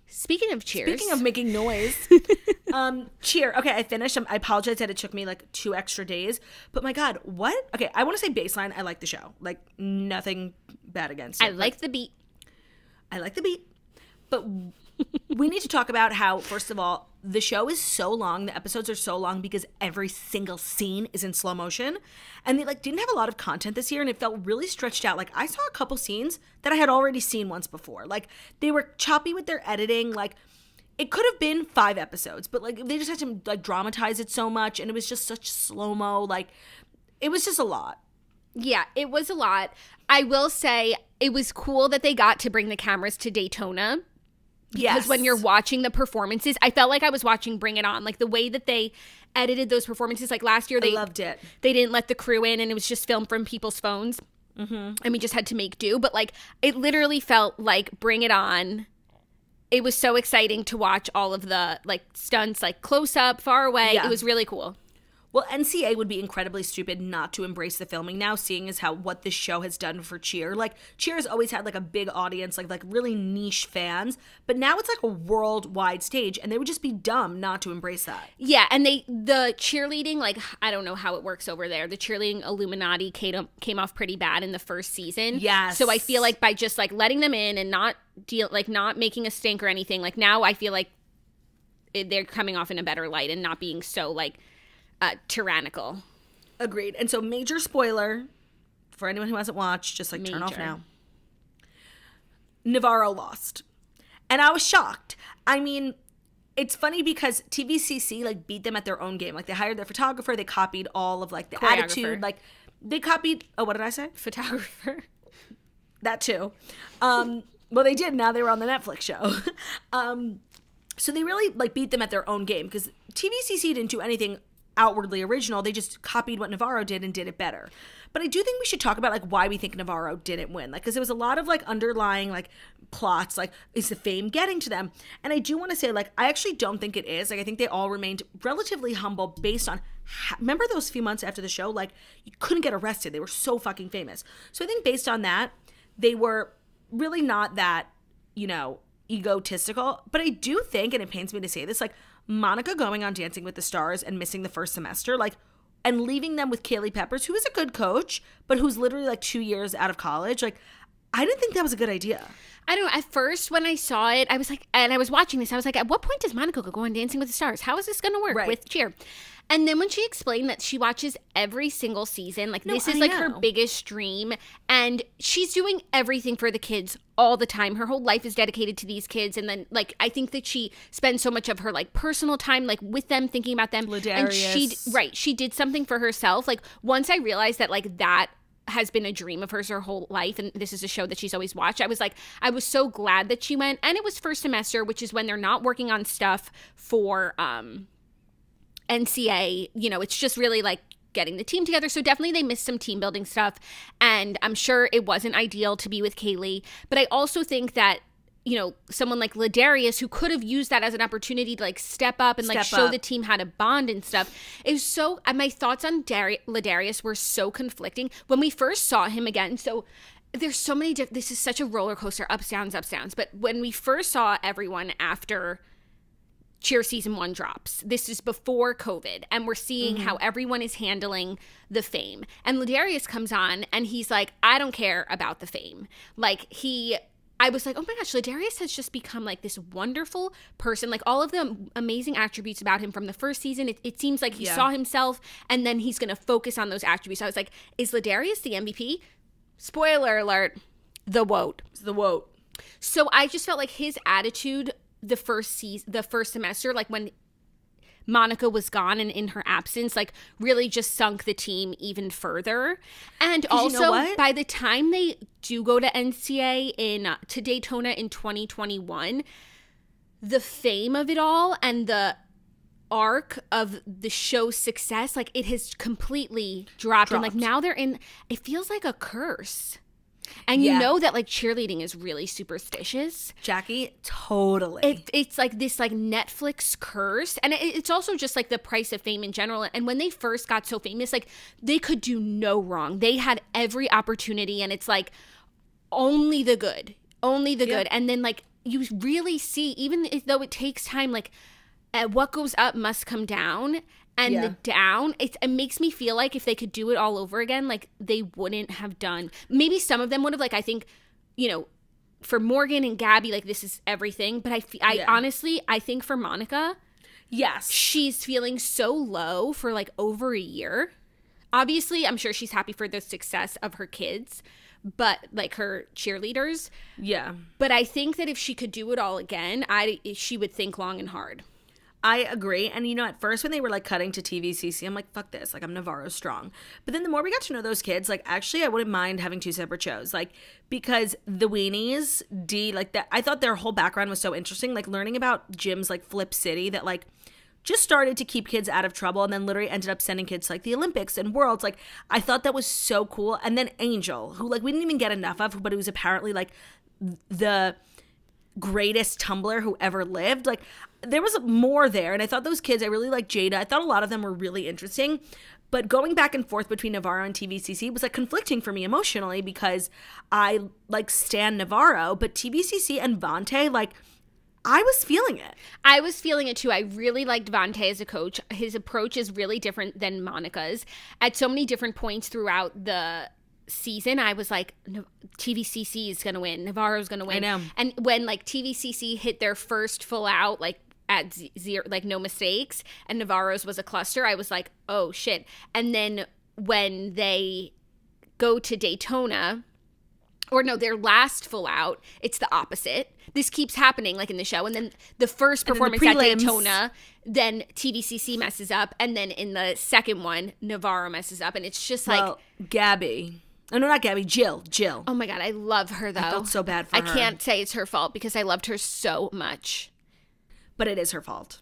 Speaker 1: Speaking of cheers,
Speaker 2: Speaking of making noise, [laughs] um, cheer. Okay, I finished. Um, I apologize that it took me like two extra days, but my God, what? Okay, I want to say baseline. I like the show. Like nothing bad against it.
Speaker 1: I like the beat.
Speaker 2: I like the beat, but we need to talk about how, first of all, the show is so long. The episodes are so long because every single scene is in slow motion, and they like didn't have a lot of content this year, and it felt really stretched out. Like I saw a couple scenes that I had already seen once before. Like they were choppy with their editing. Like it could have been five episodes, but like they just had to like dramatize it so much, and it was just such slow mo. Like it was just a lot.
Speaker 1: Yeah, it was a lot. I will say it was cool that they got to bring the cameras to Daytona.
Speaker 2: Yes,
Speaker 1: Because when you're watching the performances, I felt like I was watching Bring It On. Like the way that they edited those performances. Like last year,
Speaker 2: I
Speaker 1: they
Speaker 2: loved it.
Speaker 1: they didn't let the crew in and it was just filmed from people's phones mm-hmm. and we just had to make do but like it literally felt like bring it on it was so exciting to watch all of the like stunts like close up far away
Speaker 2: Yeah.
Speaker 1: it was really cool
Speaker 2: Well, NCA would be incredibly stupid not to embrace the filming now, seeing as how what this show has done for Cheer. Like Cheer has always had like a big audience, like like really niche fans, but now it's like a worldwide stage, and they would just be dumb not to embrace that.
Speaker 1: yeah and they the cheerleading like i don't know how it works over there the cheerleading illuminati came, came off pretty bad in the first season
Speaker 2: Yes.
Speaker 1: so i feel like by just like letting them in and not deal like not making a stink or anything like now i feel like they're coming off in a better light and not being so like uh tyrannical
Speaker 2: Agreed. And so, major spoiler for anyone who hasn't watched, just like turn off now. Navarro lost, and I was shocked. I mean. It's funny because TVCC like beat them at their own game. Like they hired their photographer, they copied all of like the attitude, like they copied. Oh, what did I say?
Speaker 1: photographer [laughs]
Speaker 2: that too. Um, well, they did. Now they were on the Netflix show. [laughs] um, so they really like beat them at their own game because TVCC didn't do anything outwardly original. They just copied what Navarro did and did it better. But I do think we should talk about like why we think Navarro didn't win. Like, because there was a lot of like underlying like plots. Like, is the fame getting to them? And I do want to say like I actually don't think it is. Like, I think they all remained relatively humble based on. Remember those few months after the show? Like, you couldn't get arrested. They were so fucking famous. So I think based on that, they were really not that, you know, egotistical. But I do think, and it pains me to say this, like Monica going on Dancing with the Stars and missing the first semester, like, and leaving them with Kailee Peppers, who is a good coach, but who's literally like two years out of college. Like, I didn't think that was a good idea.
Speaker 1: I don't know. At first, when I saw it, I was like, and I was watching this, I was like, at what point does Monica go on Dancing with the Stars? How is this going to work
Speaker 2: Right.
Speaker 1: with cheer? And then when she explained that she watches every single season, like this is
Speaker 2: I
Speaker 1: like her biggest dream, and she's doing everything for the kids all the time. Her whole life is dedicated to these kids, and then like I think that she spends so much of her like personal time like with them, thinking about them. And she right, she did something for herself. Like once I realized that like that has been a dream of hers her whole life and this is a show that she's always watched i was like i was so glad that she went and it was first semester which is when they're not working on stuff for um nca you know it's just really like getting the team together so definitely they missed some team building stuff and i'm sure it wasn't ideal to be with kailee but i also think that you know someone like ladarius who could have used that as an opportunity to like step up and like show
Speaker 2: up.
Speaker 1: the team how to bond and stuff it was so uh, my thoughts on Dari- ladarius were so conflicting when we first saw him again so there's so many this is such a roller coaster ups downs ups downs but when we first saw everyone after cheer season one drops this is before covid and we're seeing mm-hmm. how everyone is handling the fame and ladarius comes on and he's like i don't care about the fame like he I was like, oh my gosh, Ladarius has just become like this wonderful person. Like all of the amazing attributes about him from the first season. It, it seems like he
Speaker 2: Yeah.
Speaker 1: saw himself and then he's going to focus on those attributes. I was like, is Ladarius the MVP? Spoiler alert, the woat.
Speaker 2: The woat.
Speaker 1: So I just felt like his attitude the first season, the first semester, like when Monica was gone and in her absence, like really just sunk the team even further. And
Speaker 2: you know
Speaker 1: also, by the time they do go to NCA in uh, to Daytona in 2021, the fame of it all and the arc of the show's success, like it has completely dropped. And like now they're in, it feels like a curse. And
Speaker 2: Yeah.
Speaker 1: you know that like cheerleading is really superstitious.
Speaker 2: Jackie, totally.
Speaker 1: It, it's like this like Netflix curse, and it, it's also just like the price of fame in general. And when they first got so famous, like they could do no wrong. They had every opportunity, and it's like only the good, only the
Speaker 2: Yeah.
Speaker 1: good. And then like you really see, even though it takes time, like uh, what goes up must come down. And
Speaker 2: Yeah.
Speaker 1: the down, it, it makes me feel like if they could do it all over again, like they wouldn't have done. Maybe some of them would have, like I think, you know, for Morgan and Gabby, like this is everything. But I, I
Speaker 2: Yeah.
Speaker 1: honestly, I think for Monica,
Speaker 2: yes.
Speaker 1: she's feeling so low for like over a year. Obviously, I'm sure she's happy for the success of her kids, but like her cheerleaders.
Speaker 2: Yeah.
Speaker 1: But I think that if she could do it all again, I she would think long and hard.
Speaker 2: I agree. And you know, at first when they were like cutting to TVCC, I'm like, fuck this. Like, I'm Navarro strong. But then the more we got to know those kids, like, actually, I wouldn't mind having two separate shows. Like, because the weenies, D, like that, I thought their whole background was so interesting. Like, learning about gyms like Flip City that, like, just started to keep kids out of trouble and then literally ended up sending kids to like the Olympics and worlds. Like, I thought that was so cool. And then Angel, who like we didn't even get enough of, but it was apparently like the greatest tumbler who ever lived. Like there was more there, and I thought those kids. I really liked Jada. I thought a lot of them were really interesting. But going back and forth between Navarro and TVCC was like conflicting for me emotionally because I like Stan Navarro, but TVCC and Vontae, like I was feeling it.
Speaker 1: I was feeling it too. I really liked Vontae as a coach. His approach is really different than Monica's. At so many different points throughout the season, I was like, TVCC is going to win. Navarro's going to win.
Speaker 2: know.
Speaker 1: And when like TVCC hit their first full out, like at zero, like no mistakes, and Navarro's was a cluster, I was like, oh shit. And then when they go to Daytona, or no, their last full out, it's the opposite. This keeps happening like in the show. And then the first
Speaker 2: then the
Speaker 1: performance at Daytona, then TVCC messes up. And then in the second one, Navarro messes up. And it's just like,
Speaker 2: well, Gabby. Oh no, not Gabby. Jill. Jill.
Speaker 1: oh my God, I love her though. I
Speaker 2: felt so bad for
Speaker 1: I
Speaker 2: her.
Speaker 1: can't say it's her fault because I loved her so much.
Speaker 2: But it is her fault.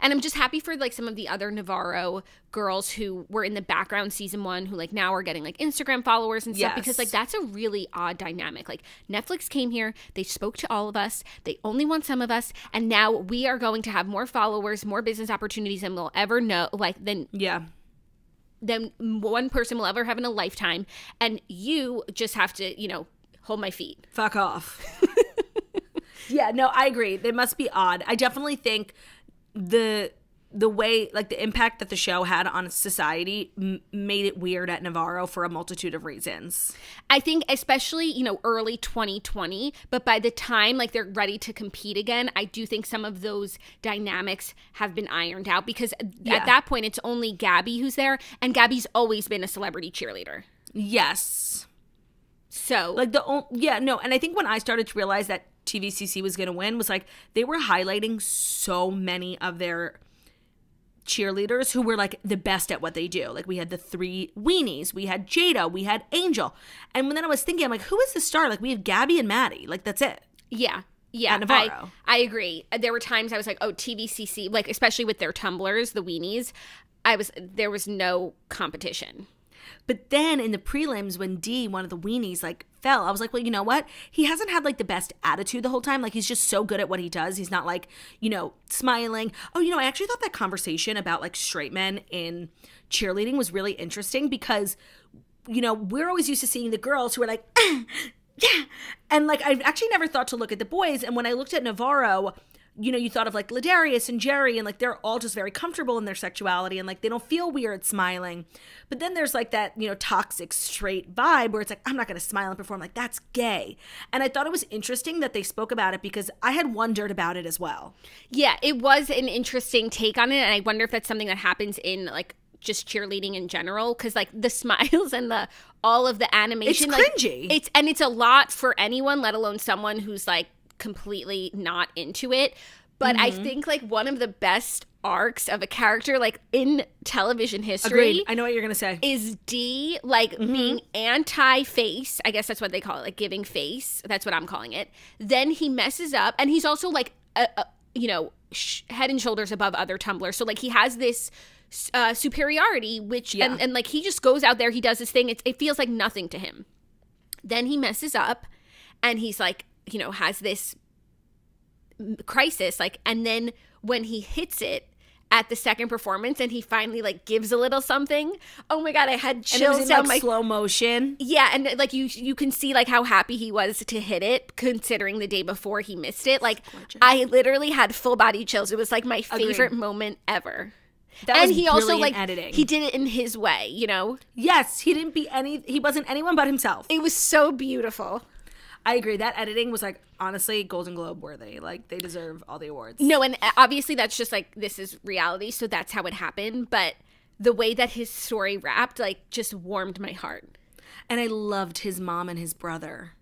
Speaker 1: And I'm just happy for like some of the other Navarro girls who were in the background season one who like now are getting like Instagram followers and stuff
Speaker 2: Yes.
Speaker 1: because like that's a really odd dynamic. Like Netflix came here, they spoke to all of us, they only want some of us, and now we are going to have more followers, more business opportunities than we'll ever know like than
Speaker 2: Yeah.
Speaker 1: than one person will ever have in a lifetime. And you just have to, you know, hold my feet.
Speaker 2: Fuck off. [laughs] yeah, no, I agree. They must be odd. I definitely think the the way like the impact that the show had on society m- made it weird at Navarro for a multitude of reasons.
Speaker 1: I think especially, you know, early 2020, but by the time like they're ready to compete again, I do think some of those dynamics have been ironed out because
Speaker 2: Yeah.
Speaker 1: at that point it's only Gabby who's there and Gabby's always been a celebrity cheerleader.
Speaker 2: Yes.
Speaker 1: So,
Speaker 2: Like the yeah, no, and I think when I started to realize that TVCC was going to win was like they were highlighting so many of their cheerleaders who were like the best at what they do. Like we had the three weenies, we had Jada, we had Angel. And when then I was thinking, I'm like, who is the star? Like we have Gabby and Maddie. Like that's it.
Speaker 1: yeah. Yeah. I, I agree. There were times I was like, "Oh, TVCC," like especially with their tumblers, the weenies. I was there was no competition.
Speaker 2: But then in the prelims, when D, one of the weenies, like fell, I was like, well, you know what? He hasn't had like the best attitude the whole time. Like he's just so good at what he does. He's not like, you know, smiling. Oh, you know, I actually thought that conversation about like straight men in cheerleading was really interesting because, you know, we're always used to seeing the girls who are like, [clears throat] yeah. And like, I've actually never thought to look at the boys. And when I looked at Navarro, you know, you thought of like Ladarius and Jerry, and like they're all just very comfortable in their sexuality and like they don't feel weird smiling. But then there's like that, you know, toxic straight vibe where it's like, I'm not going to smile and perform. Like, that's gay. And I thought it was interesting that they spoke about it because I had wondered about it as well.
Speaker 1: Yeah, it was an interesting take on it. And I wonder if that's something that happens in like just cheerleading in general because like the [laughs] smiles and the all of the animation
Speaker 2: It's
Speaker 1: like,
Speaker 2: cringy.
Speaker 1: it's and it's a lot for anyone let alone someone who's like completely not into it but i
Speaker 2: Mm-hmm.
Speaker 1: think like one of the best arcs of a character like in television history
Speaker 2: Agreed. I know what you're going to say.
Speaker 1: is D like
Speaker 2: Mm-hmm.
Speaker 1: being anti face? I guess that's what they call it, like giving face. That's what I'm calling it. Then he messes up, and he's also like, a, a, you know, sh- head and shoulders above other tumblers. So like he has this uh, superiority, which
Speaker 2: Yeah.
Speaker 1: and, and like he just goes out there, he does his thing. It's, it feels like nothing to him. Then he messes up, and he's like, you know, has this crisis like and then when he hits it at the second performance and he finally like gives a little something oh my god i had
Speaker 2: and it
Speaker 1: chills
Speaker 2: was in like
Speaker 1: my
Speaker 2: slow motion.
Speaker 1: yeah and like you you can see like how happy he was to hit it considering the day before he missed it like i literally had full body chills it was like my favorite moment ever
Speaker 2: That
Speaker 1: and
Speaker 2: was
Speaker 1: he also like
Speaker 2: editing.
Speaker 1: he did it in his way you know
Speaker 2: Yes, he didn't be any. He wasn't anyone but himself.
Speaker 1: it was so beautiful
Speaker 2: I agree. That editing was like honestly Golden Globe worthy. Like they deserve all the awards.
Speaker 1: No, and uh, obviously that's just like this is reality, so that's how it happened. But the way that his story wrapped, like, just warmed my heart.
Speaker 2: And I loved his mom and his brother.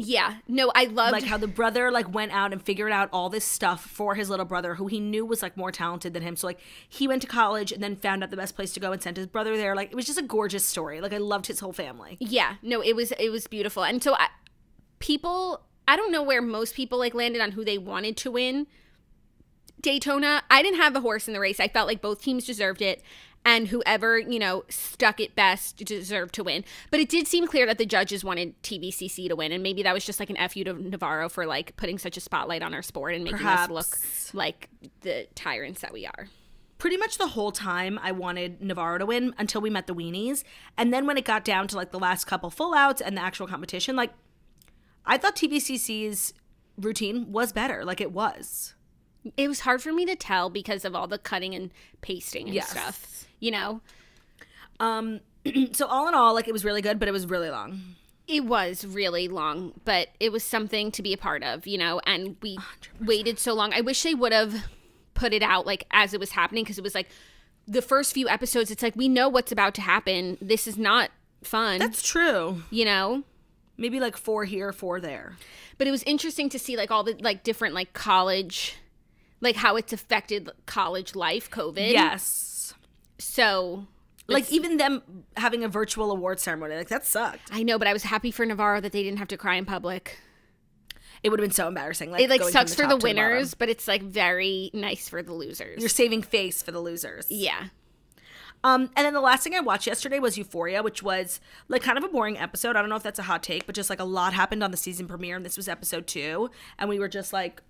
Speaker 1: Yeah, no, I loved.
Speaker 2: Like how the brother like went out and figured out all this stuff for his little brother who he knew was like more talented than him. So like he went to college and then found out the best place to go and sent his brother there. Like it was just a gorgeous story. Like I loved his whole family.
Speaker 1: yeah, no, it was it was beautiful, and so I, people, I don't know where most people like landed on who they wanted to win. Daytona, I didn't have a horse in the race. I felt like both teams deserved it. And whoever, you know, stuck it best deserved to win. But it did seem clear that the judges wanted TVCC to win. And maybe that was just like an FU to Navarro for like putting such a spotlight on our sport and making us look like the tyrants that we are.
Speaker 2: Pretty much the whole time I wanted Navarro to win until we met the weenies. And then when it got down to like the last couple full outs and the actual competition, like I thought TVCC's routine was better. Like it was.
Speaker 1: It was hard for me to tell because of all the cutting and pasting and
Speaker 2: Yes.
Speaker 1: stuff, you know?
Speaker 2: Um [clears throat] so all in all, like it was really good, but it was really long.
Speaker 1: It was really long, but it was something to be a part of, you know, and we waited so long. I wish they would have put it out like as it was happening because it was like the first few episodes, it's like we know what's about to happen. This is not fun,
Speaker 2: That's true.
Speaker 1: you know?
Speaker 2: Maybe like four here, four there.
Speaker 1: But it was interesting to see like all the like different like college like how it's affected college life, COVID.
Speaker 2: Yes.
Speaker 1: So
Speaker 2: Like even them having a virtual award ceremony, like that sucked.
Speaker 1: I know, but I was happy for Navarro that they didn't have to cry in public.
Speaker 2: It would have been so embarrassing. Like
Speaker 1: It like sucks for the
Speaker 2: to bottom.
Speaker 1: winners, but it's like very nice for the losers.
Speaker 2: You're saving face for the losers.
Speaker 1: yeah.
Speaker 2: Um, and then the last thing I watched yesterday was Euphoria, which was like kind of a boring episode. I don't know if that's a hot take, but just like a lot happened on the season premiere, and this was episode two, and we were just like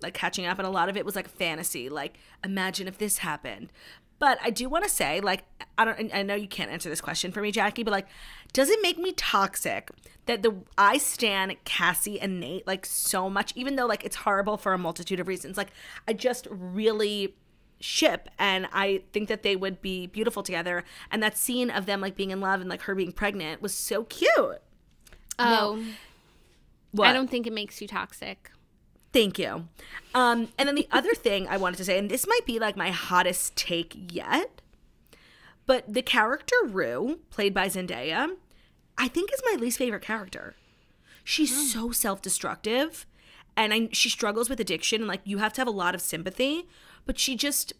Speaker 2: like catching up, and a lot of it was like fantasy, like imagine if this happened. But I do want to say, like, I don't, I know you can't answer this question for me, Jackie, but like, does it make me toxic that the I stand Cassie and Nate like so much, even though like it's horrible for a multitude of reasons. Like, I just really ship and I think that they would be beautiful together. And that scene of them like being in love and like her being pregnant was so cute.
Speaker 1: Oh? I don't think it makes you toxic.
Speaker 2: Thank you. Um, and then the [laughs] other thing I wanted to say, and this might be like my hottest take yet, but the character Rue, played by Zendaya, I think is my least favorite character. She's so self-destructive, and I, she struggles with addiction, and like you have to have a lot of sympathy, but she just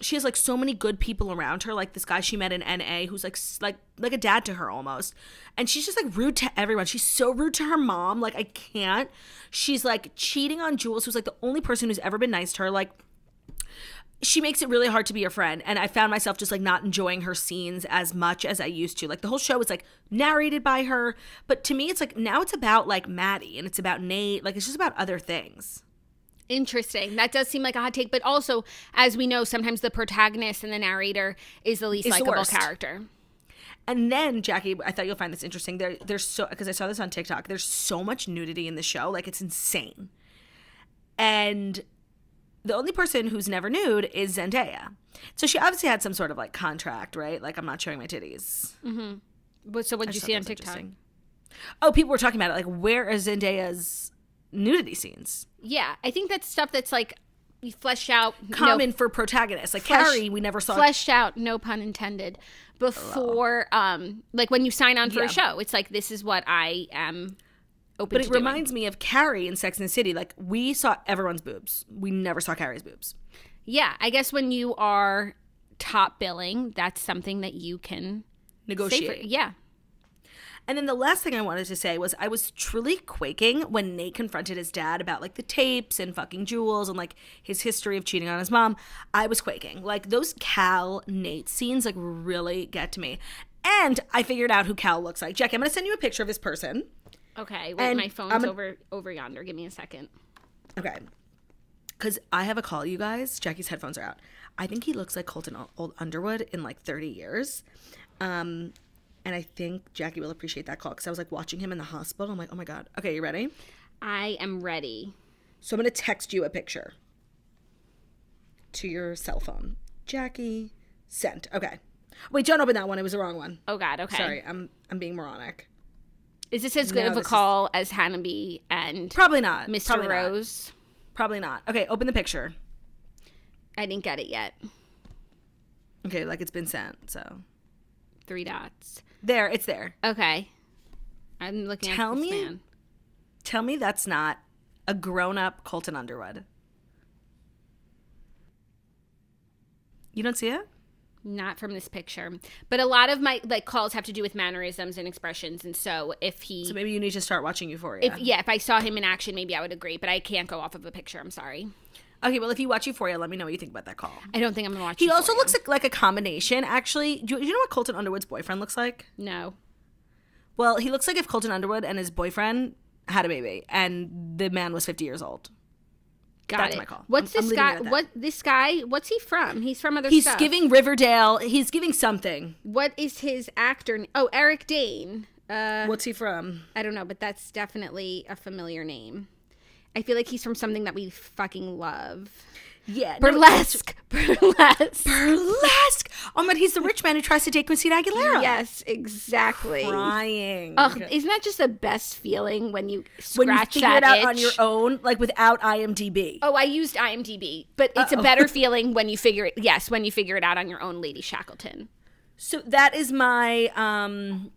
Speaker 2: she has like so many good people around her like this guy she met in NA who's like like like a dad to her almost. And she's just like rude to everyone. She's so rude to her mom like I can't. She's like cheating on Jules who's like the only person who's ever been nice to her like she makes it really hard to be a friend. And I found myself just like not enjoying her scenes as much as I used to. Like the whole show was like narrated by her. But to me it's like now it's about like Maddie and it's about Nate. Like it's just about other things
Speaker 1: Interesting. That does seem like a hot take, but also, as we know, sometimes the protagonist and the narrator is the least likable character.
Speaker 2: And then Jackie, I thought you'll find this interesting. There, there's so because I saw this on TikTok. There's so much nudity in the show, like it's insane. and the only person who's never nude is Zendaya. So she obviously had some sort of like contract, right? Like I'm not showing my titties. Mm-hmm.
Speaker 1: But so what did you see on TikTok?
Speaker 2: Oh, people were talking about it. Like, where is Zendaya's nudity scenes?
Speaker 1: Yeah, I think that's stuff that's like you fleshed out
Speaker 2: Common
Speaker 1: no,
Speaker 2: for protagonists. Like
Speaker 1: Flesh-
Speaker 2: Carrie, we never saw.
Speaker 1: fleshed out, no pun intended, before um like when you sign on for
Speaker 2: Yeah.
Speaker 1: a show. It's like this is what I am open
Speaker 2: but it
Speaker 1: doing.
Speaker 2: reminds me of Carrie in Sex and the City. Like we saw everyone's boobs. We never saw Carrie's boobs.
Speaker 1: Yeah, I guess when you are top billing, that's something that you can
Speaker 2: Negotiate.
Speaker 1: yeah.
Speaker 2: And then the last thing I wanted to say was I was truly quaking when Nate confronted his dad about like the tapes and fucking Jules and like his history of cheating on his mom. I was quaking. Like those Cal Nate scenes like really get to me. And I figured out who Cal looks like. Jackie, I'm gonna send you a picture of his person.
Speaker 1: Okay, wait,
Speaker 2: And
Speaker 1: my phone's
Speaker 2: I'm a-
Speaker 1: over over yonder. Give me a second.
Speaker 2: Okay. Because I have a call, you guys. Jackie's headphones are out. I think he looks like Colton Old Underwood in like 30 years. Um, and I think Jackie will appreciate that call because I was like watching him in the hospital. I'm like, oh my God. Okay, you ready?
Speaker 1: I am ready.
Speaker 2: So I'm going to text you a picture to your cell phone. Jackie, sent. Okay. Wait, don't open that one. It was the wrong one.
Speaker 1: Oh God. Okay.
Speaker 2: Sorry, I'm I'm being moronic.
Speaker 1: Is this as good
Speaker 2: No,
Speaker 1: of a
Speaker 2: this is-
Speaker 1: call as Hannah and
Speaker 2: Probably not.
Speaker 1: Mr.
Speaker 2: Probably not.
Speaker 1: Rose?
Speaker 2: Probably not. Okay, open the picture.
Speaker 1: I didn't get it yet.
Speaker 2: Okay, like it's been sent. So
Speaker 1: Three dots.
Speaker 2: There, it's there.
Speaker 1: Okay. I'm looking
Speaker 2: Tell
Speaker 1: at this
Speaker 2: me-
Speaker 1: man.
Speaker 2: Tell me that's not a grown-up Colton Underwood. You don't see it?
Speaker 1: Not from this picture. But a lot of my like calls have to do with mannerisms and expressions. And so if he
Speaker 2: So maybe you need to start watching Euphoria.
Speaker 1: if yeah, if I saw him in action, maybe I would agree, but I can't go off of a picture. I'm sorry.
Speaker 2: Okay, well if you watch Euphoria, let me know what you think about that call.
Speaker 1: I don't think I'm gonna watch
Speaker 2: He also looks like, like a combination. Actually, do you, you know what Colton Underwood's boyfriend looks like?
Speaker 1: No.
Speaker 2: Well, he looks like if Colton Underwood and his boyfriend had a baby, and the man was 50 years old.
Speaker 1: Got
Speaker 2: That's
Speaker 1: it.
Speaker 2: my call.
Speaker 1: What's
Speaker 2: I'm- I'm
Speaker 1: this guy what this guy what's he from? He's from other
Speaker 2: He's
Speaker 1: stuff.
Speaker 2: giving Riverdale. He's giving something.
Speaker 1: what is his actor oh Eric Dane. Uh
Speaker 2: What's he from?
Speaker 1: I don't know, but that's definitely a familiar name. I feel like he's from something that we fucking love.
Speaker 2: Yeah, no,
Speaker 1: Burlesque. [laughs] Burlesque.
Speaker 2: Burlesque. Oh my, he's the rich man who tries to date Christina Aguilera.
Speaker 1: Yes, exactly.
Speaker 2: crying.
Speaker 1: Ugh, isn't that just the best feeling when you
Speaker 2: when you
Speaker 1: scratch
Speaker 2: figure
Speaker 1: that
Speaker 2: it out
Speaker 1: itch?
Speaker 2: on your own, like without IMDb.
Speaker 1: Oh, I used IMDb, but it's a better [laughs] feeling when you figure it. Yes, when you figure it out on your own, Lady Shackleton.
Speaker 2: So that is my um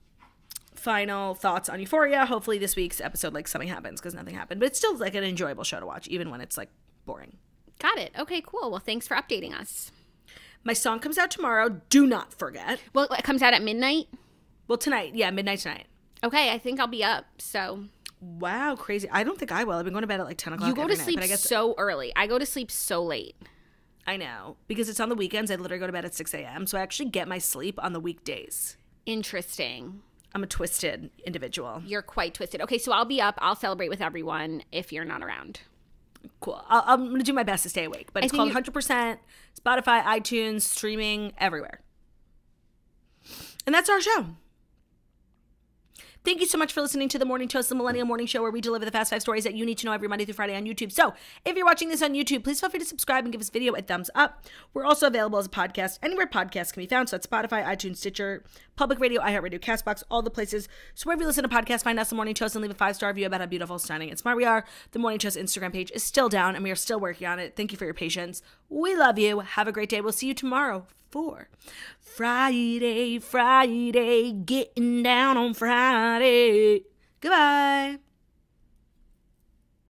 Speaker 2: final thoughts on Euphoria. Hopefully this week's episode like something happens because nothing happened, but it's still like an enjoyable show to watch even when it's like boring.
Speaker 1: Got it. Okay, cool. Well, thanks for updating us.
Speaker 2: My song comes out tomorrow. Do not forget.
Speaker 1: Well, it comes out at midnight.
Speaker 2: Well, tonight, yeah, midnight tonight.
Speaker 1: Okay, I think I'll be up. So
Speaker 2: Wow, crazy! I don't think I will. I've been going to bed at like ten o'clock.
Speaker 1: you go to
Speaker 2: night,
Speaker 1: sleep
Speaker 2: but I guess
Speaker 1: so early. I go to sleep so late.
Speaker 2: I know because it's on the weekends. I literally go to bed at six a.m. So I actually get my sleep on the weekdays.
Speaker 1: Interesting.
Speaker 2: I'm a twisted individual.
Speaker 1: You're quite twisted. Okay, so I'll be up. I'll celebrate with everyone if you're not around.
Speaker 2: Cool. I'll, I'm gonna do my best to stay awake, but it's called 100 percent Spotify, iTunes, streaming everywhere. And that's our show. Thank you so much for listening to the Morning Toast, the Millennial Morning Show, where we deliver the fast five stories that you need to know every Monday through Friday on YouTube. So, if you're watching this on YouTube, please feel free to subscribe and give this video a thumbs up. We're also available as a podcast anywhere podcasts can be found. So, that's Spotify, iTunes, Stitcher, Public Radio, iHeartRadio, Castbox, all the places. So, wherever you listen to podcasts, find us the Morning Toast and leave a five star review about how beautiful, stunning, and smart we are. The Morning Toast Instagram page is still down, and we are still working on it. Thank you for your patience. We love you. Have a great day. We'll see you tomorrow for Friday, Friday, getting down on Friday. Goodbye.